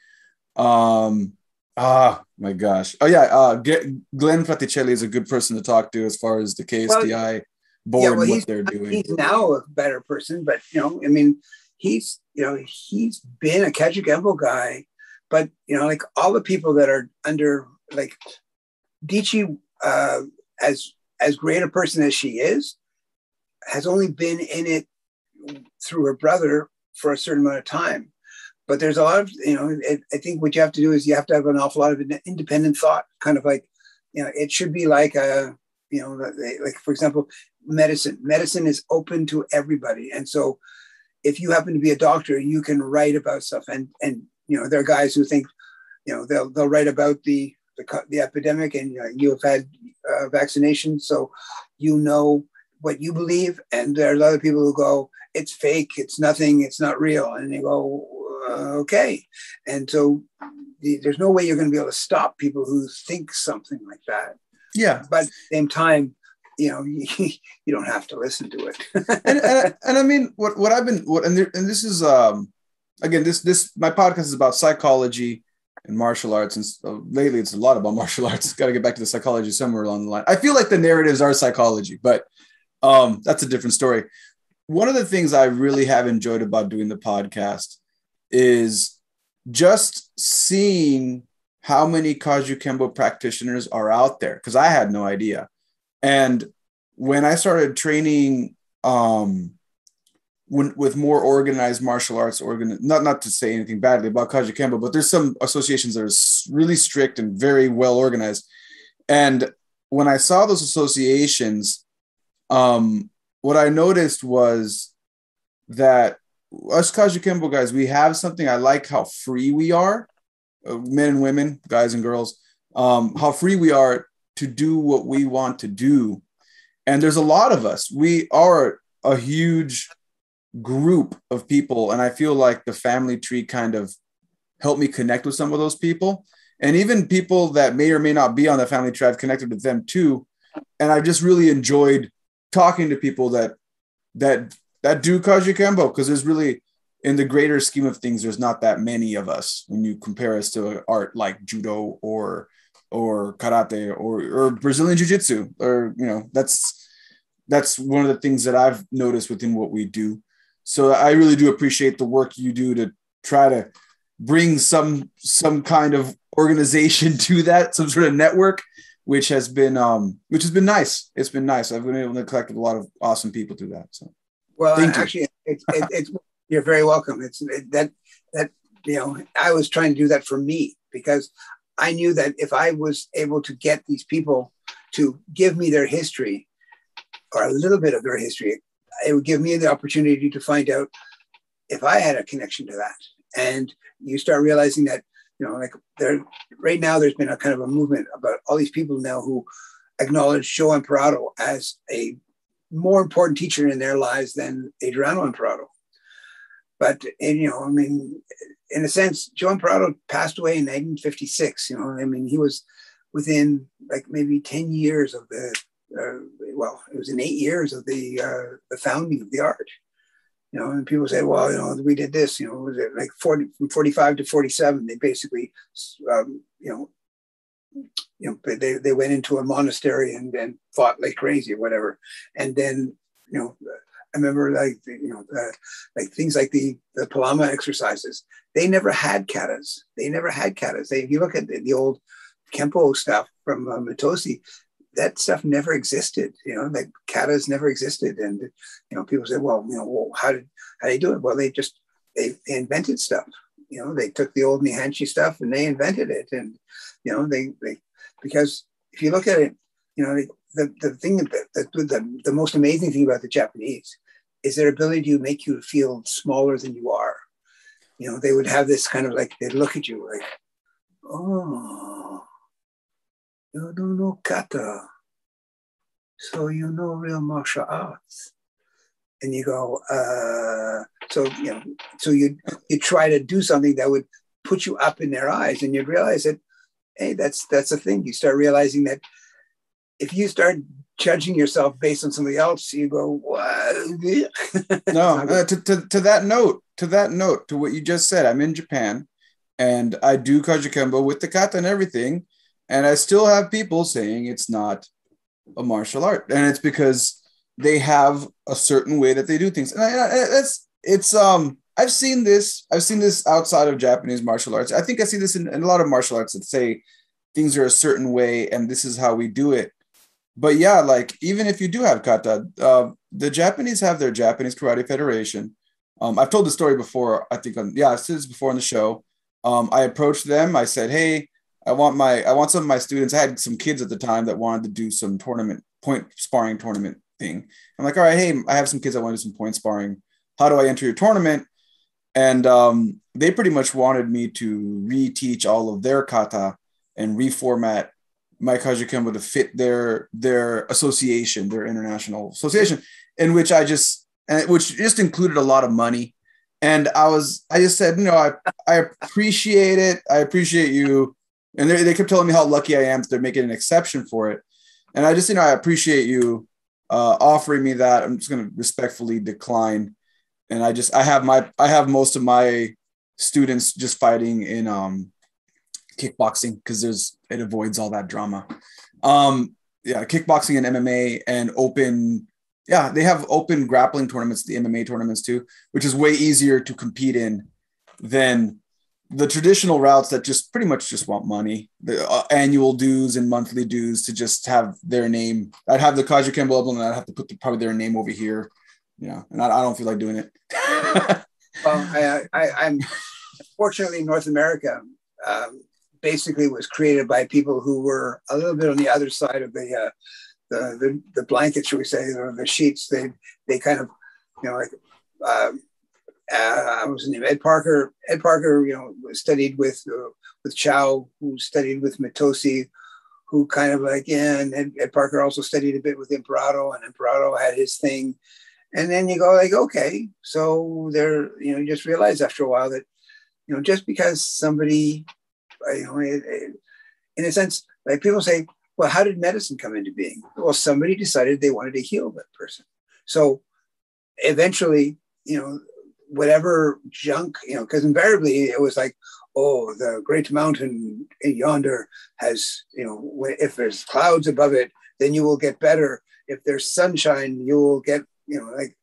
um ah my gosh. Oh yeah uh Glenn Fraticelli is a good person to talk to as far as the KSDI well, board yeah, well, what they're doing. he's now a better person but you know I mean he's you know he's been a Kajukenbo guy but you know, like all the people that are under like Dichi, uh, as as great a person as she is, has only been in it through her brother for a certain amount of time. But there's a lot of, you know, it, I think what you have to do is you have to have an awful lot of independent thought, kind of like, you know, it should be like a, you know, like for example, medicine. Medicine is open to everybody, and so if you happen to be a doctor, you can write about stuff. And and you know, there are guys who think, you know, they'll they'll write about the the, the epidemic, and uh, you have had uh, vaccination, so you know what you believe. And there's other people who go, it's fake, it's nothing, it's not real, and they go, uh, okay. And so the, there's no way you're going to be able to stop people who think something like that. Yeah. But at the same time, you know, you, you don't have to listen to it. and, and, and, I mean, what, what I've been, what, and, there, and this is, um, again, this, this, my podcast is about psychology and martial arts. And uh, lately it's a lot about martial arts. Got to get back to the psychology somewhere along the line. I feel like the narratives are psychology, but um, that's a different story. One of the things I really have enjoyed about doing the podcast is just seeing how many Kajukenbo practitioners are out there because I had no idea. And when I started training um, when, with more organized martial arts, organ not not to say anything badly about Kajukenbo, but there's some associations that are really strict and very well organized. And when I saw those associations, um, what I noticed was that us Kajukenbo guys, we have something. I like how free we are, uh, men and women, guys and girls, um, how free we are to do what we want to do. And there's a lot of us. We are a huge group of people. And I feel like the family tree kind of helped me connect with some of those people. And even people that may or may not be on the family tree, I've connected with them too. And I just really enjoyed talking to people that that that do Kajukenbo because there's really in the greater scheme of things there's not that many of us when you compare us to art like judo or or karate or or Brazilian jiu-jitsu or you know that's that's one of the things that I've noticed within what we do so I really do appreciate the work you do to try to bring some some kind of organization to that some sort of network which has been um which has been nice it's been nice I've been able to collect a lot of awesome people through that so well, Thank actually, you. It's, it, it's you're very welcome. It's it, that that you know I was trying to do that for me because I knew that if I was able to get these people to give me their history or a little bit of their history, it would give me the opportunity to find out if I had a connection to that. And you start realizing that you know like there right now there's been a kind of a movement about all these people now who acknowledge Joe Emperado as a more important teacher in their lives than Adriano Emperado. But and, you know, I mean, in a sense, Joe Emperado passed away in 1956. You know, I mean, he was within like maybe 10 years of the uh, well, it was in eight years of the uh, the founding of the art. You know, and people say, well, you know, we did this. You know, was it like 40 from 45 to 47? They basically, um, you know, you know, they, they went into a monastery and, and fought like crazy or whatever. And then, you know, I remember like, you know, uh, like things like the, the Palama exercises, they never had katas. They never had katas. They, if you look at the, the old Kempo stuff from uh, Mitose, that stuff never existed, you know, like katas never existed. And, you know, people say, well, you know, well, how did, how they do it? Well, they just, they, they invented stuff you know they took the old Naihanchi stuff and they invented it and you know they they because if you look at it, you know, the, the thing that the, the, the most amazing thing about the Japanese is their ability to make you feel smaller than you are. You know, they would have this kind of like, they'd look at you like, oh, you don't know kata. So you know real martial arts. And you go, uh, so, you know, so you you try to do something that would put you up in their eyes and you'd realize that hey, that's that's a thing. You start realizing that if you start judging yourself based on somebody else, you go, what? no, uh, to, to, to that note, to that note, to what you just said, I'm in Japan and I do Kajukenbo with the kata and everything. And I still have people saying it's not a martial art. And it's because they have a certain way that they do things. And I, I, it's, it's, um, I've seen this. I've seen this outside of Japanese martial arts. I think I see this in, in a lot of martial arts that say things are a certain way and this is how we do it. But yeah, like even if you do have kata, uh, the Japanese have their Japanese Karate Federation. Um, I've told the story before. I think on yeah, I've said this before on the show. Um, I approached them. I said, "Hey, I want my I want some of my students. I had some kids at the time that wanted to do some tournament point sparring tournament thing. I'm like, all right, hey, I have some kids that want to do some point sparring. How do I enter your tournament? And um, they pretty much wanted me to reteach all of their kata and reformat my Kajukenbo to fit their their association, their international association, in which I just which just included a lot of money. And I was I just said, no, I I appreciate it. I appreciate you. And they, they kept telling me how lucky I am that they're making an exception for it. And I just, you know, I appreciate you uh, offering me that. I'm just going to respectfully decline. And I just, I have my, I have most of my students just fighting in um, kickboxing because there's, it avoids all that drama. Um, yeah, kickboxing and MMA and open. Yeah, they have open grappling tournaments, the MMA tournaments too, which is way easier to compete in than the traditional routes that just pretty much just want money, the uh, annual dues and monthly dues to just have their name. I'd have the Kajukenbo emblem and I'd have to put the, probably their name over here. Yeah. And I, I don't feel like doing it. well, I, am fortunately North America um, basically was created by people who were a little bit on the other side of the, uh, the, the, the blanket, should we say, or the sheets. They, they kind of, you know, like, um, uh, I was named Ed Parker. Ed Parker, you know, studied with uh, with Chow, who studied with Mitose, who kind of like, yeah, and Ed, Ed, Parker also studied a bit with Emperado, and Emperado had his thing. And then you go like, okay, so there, you know, you just realize after a while that, you know, just because somebody, you know, in a sense, like people say, well, how did medicine come into being? Well, somebody decided they wanted to heal that person. So eventually, you know, whatever junk, you know, because invariably it was like, oh, the great mountain yonder has, you know, if there's clouds above it, then you will get better. If there's sunshine, you will get, you know, like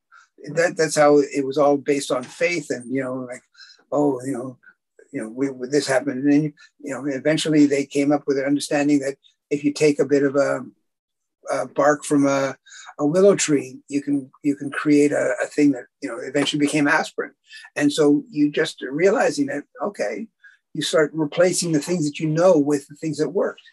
that. That's how it was all based on faith, and you know, like, oh, you know, you know, we, this happened, and then you know, eventually they came up with an understanding that if you take a bit of a, a bark from a a willow tree, you can you can create a, a thing that you know eventually became aspirin. And so you just realizing that okay, you start replacing the things that you know with the things that worked.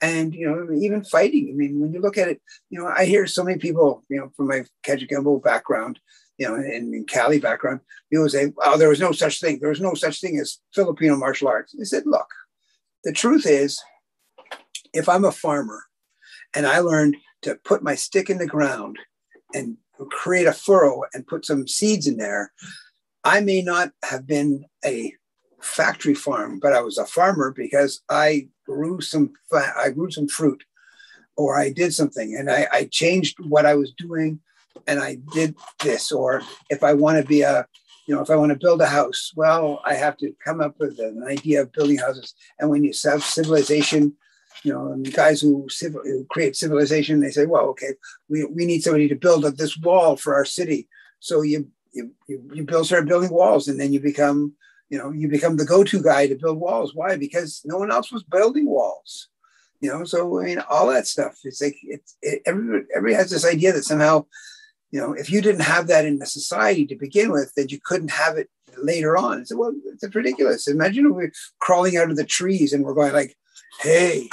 And you know, even fighting. I mean, when you look at it, you know, I hear so many people, you know, from my Kajukenbo background, you know, and Kali background, people say, "Oh, there was no such thing. There was no such thing as Filipino martial arts." I said, "Look, the truth is, if I'm a farmer, and I learned to put my stick in the ground and create a furrow and put some seeds in there, I may not have been a factory farm, but I was a farmer because I grew some I grew some fruit or I did something and I, I changed what I was doing and I did this. Or if I want to be a you know, if I want to build a house, well, I have to come up with an idea of building houses. And when you have civilization you know, and guys who, civil, who create civilization, they say, well, okay, we, we need somebody to build up this wall for our city. So you, you, you build, start building walls and then you become, you know, you become the go-to guy to build walls. Why? Because no one else was building walls, you know? So, I mean, all that stuff, it's like, it's, it, everybody, everybody has this idea that somehow, you know, if you didn't have that in the society to begin with, then you couldn't have it later on. So, well, it's ridiculous. Imagine if we're crawling out of the trees and we're going like, hey,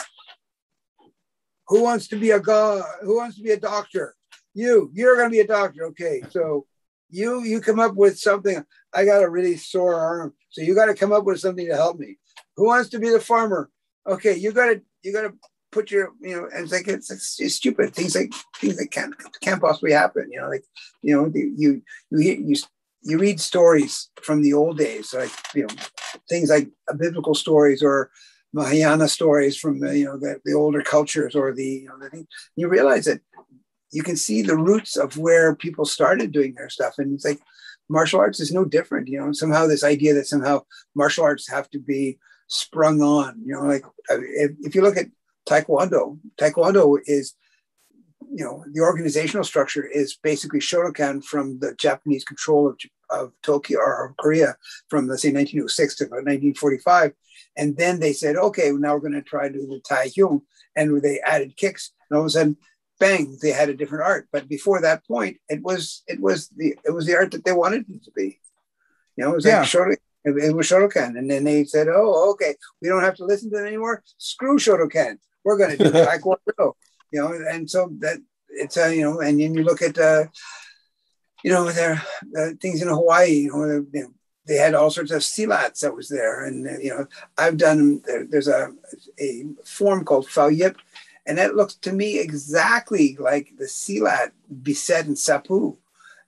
who wants to be a god? Who wants to be a doctor? You. You're going to be a doctor. Okay. So you you come up with something. I got a really sore arm, so you got to come up with something to help me. Who wants to be the farmer? Okay. You got to you got to put your you know. And it's like it's, it's, stupid things like things that can't can't possibly happen. You know, like you know you you you you read stories from the old days, like you know things like biblical stories or Mahayana stories from the, you know the, the older cultures or the you know the you realize that you can see the roots of where people started doing their stuff, and it's like martial arts is no different. You know, somehow this idea that somehow martial arts have to be sprung on. You know, like uh, if, if you look at Taekwondo, Taekwondo is you know, the organizational structure is basically Shotokan from the Japanese control of, of Tokyo or of Korea from let's say 1906 to about 1945. And then they said, okay, now we're going to try to do the Tai Hyung. And they added kicks. And all of a sudden, bang, they had a different art. But before that point, it was it was the it was the art that they wanted it to be. You know, it was yeah. like Shotokan. It was Shotokan. And then they said, oh, okay, we don't have to listen to them anymore. Screw Shotokan. We're going to do Taekwondo. You know, and so that it's, uh, you know, and then you look at, uh, you know, there uh, things in Hawaii, you know, they, they had all sorts of silats that was there. And, uh, you know, I've done, there, there's a, a form called Fauyip, and that looks to me exactly like the silat beset in Sapu.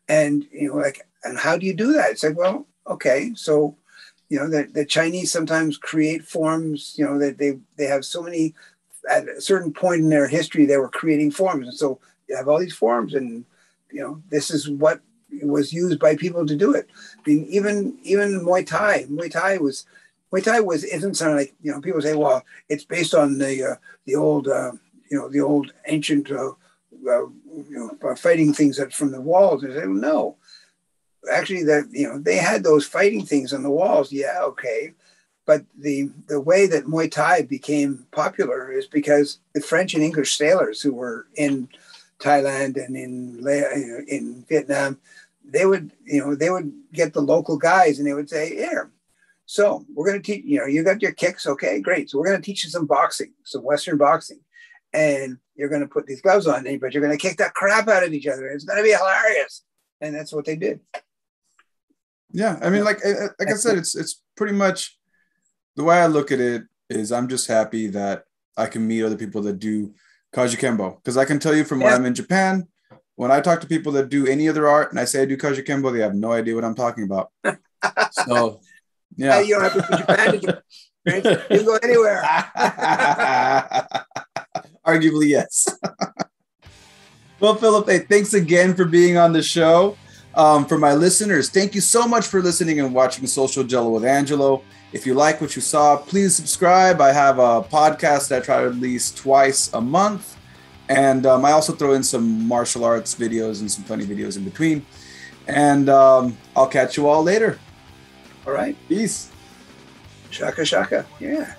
And, you know, like, and how do you do that? It's like, well, okay, so you know the, the chinese sometimes create forms you know that they they have so many at a certain point in their history they were creating forms. And so you have all these forms and you know this is what was used by people to do it. I mean even even muay thai muay thai was muay thai was isn't something like you know people say well it's based on the uh, the old uh, you know the old ancient uh, uh you know fighting things that from the walls. And say well, no. Actually that you know they had those fighting things on the walls. Yeah okay but the the way that muay thai became popular is because the french and english sailors who were in thailand and in in vietnam they would you know they would get the local guys and they would say here so we're going to teach you know you got your kicks okay great. So we're going to teach you some boxing some western boxing. And you're going to put these gloves on but you're going to kick the crap out of each other. It's going to be hilarious. And that's what they did. Yeah, I mean, like like I said, it's it's pretty much the way I look at it is I'm just happy that I can meet other people that do Kajukenbo because I can tell you from when I'm in Japan, when I talk to people that do any other art and I say I do Kajukenbo, they have no idea what I'm talking about. so yeah, you don't have to go Japan. You can go anywhere. Arguably, yes. well, Philip, hey, thanks again for being on the show. Um, for my listeners, thank you so much for listening and watching Social Gelo with Angelo. If you like what you saw, please subscribe. I have a podcast that I try to release twice a month. And um, I also throw in some martial arts videos and some funny videos in between. And um, I'll catch you all later. All right. Peace. Shaka shaka. Yeah.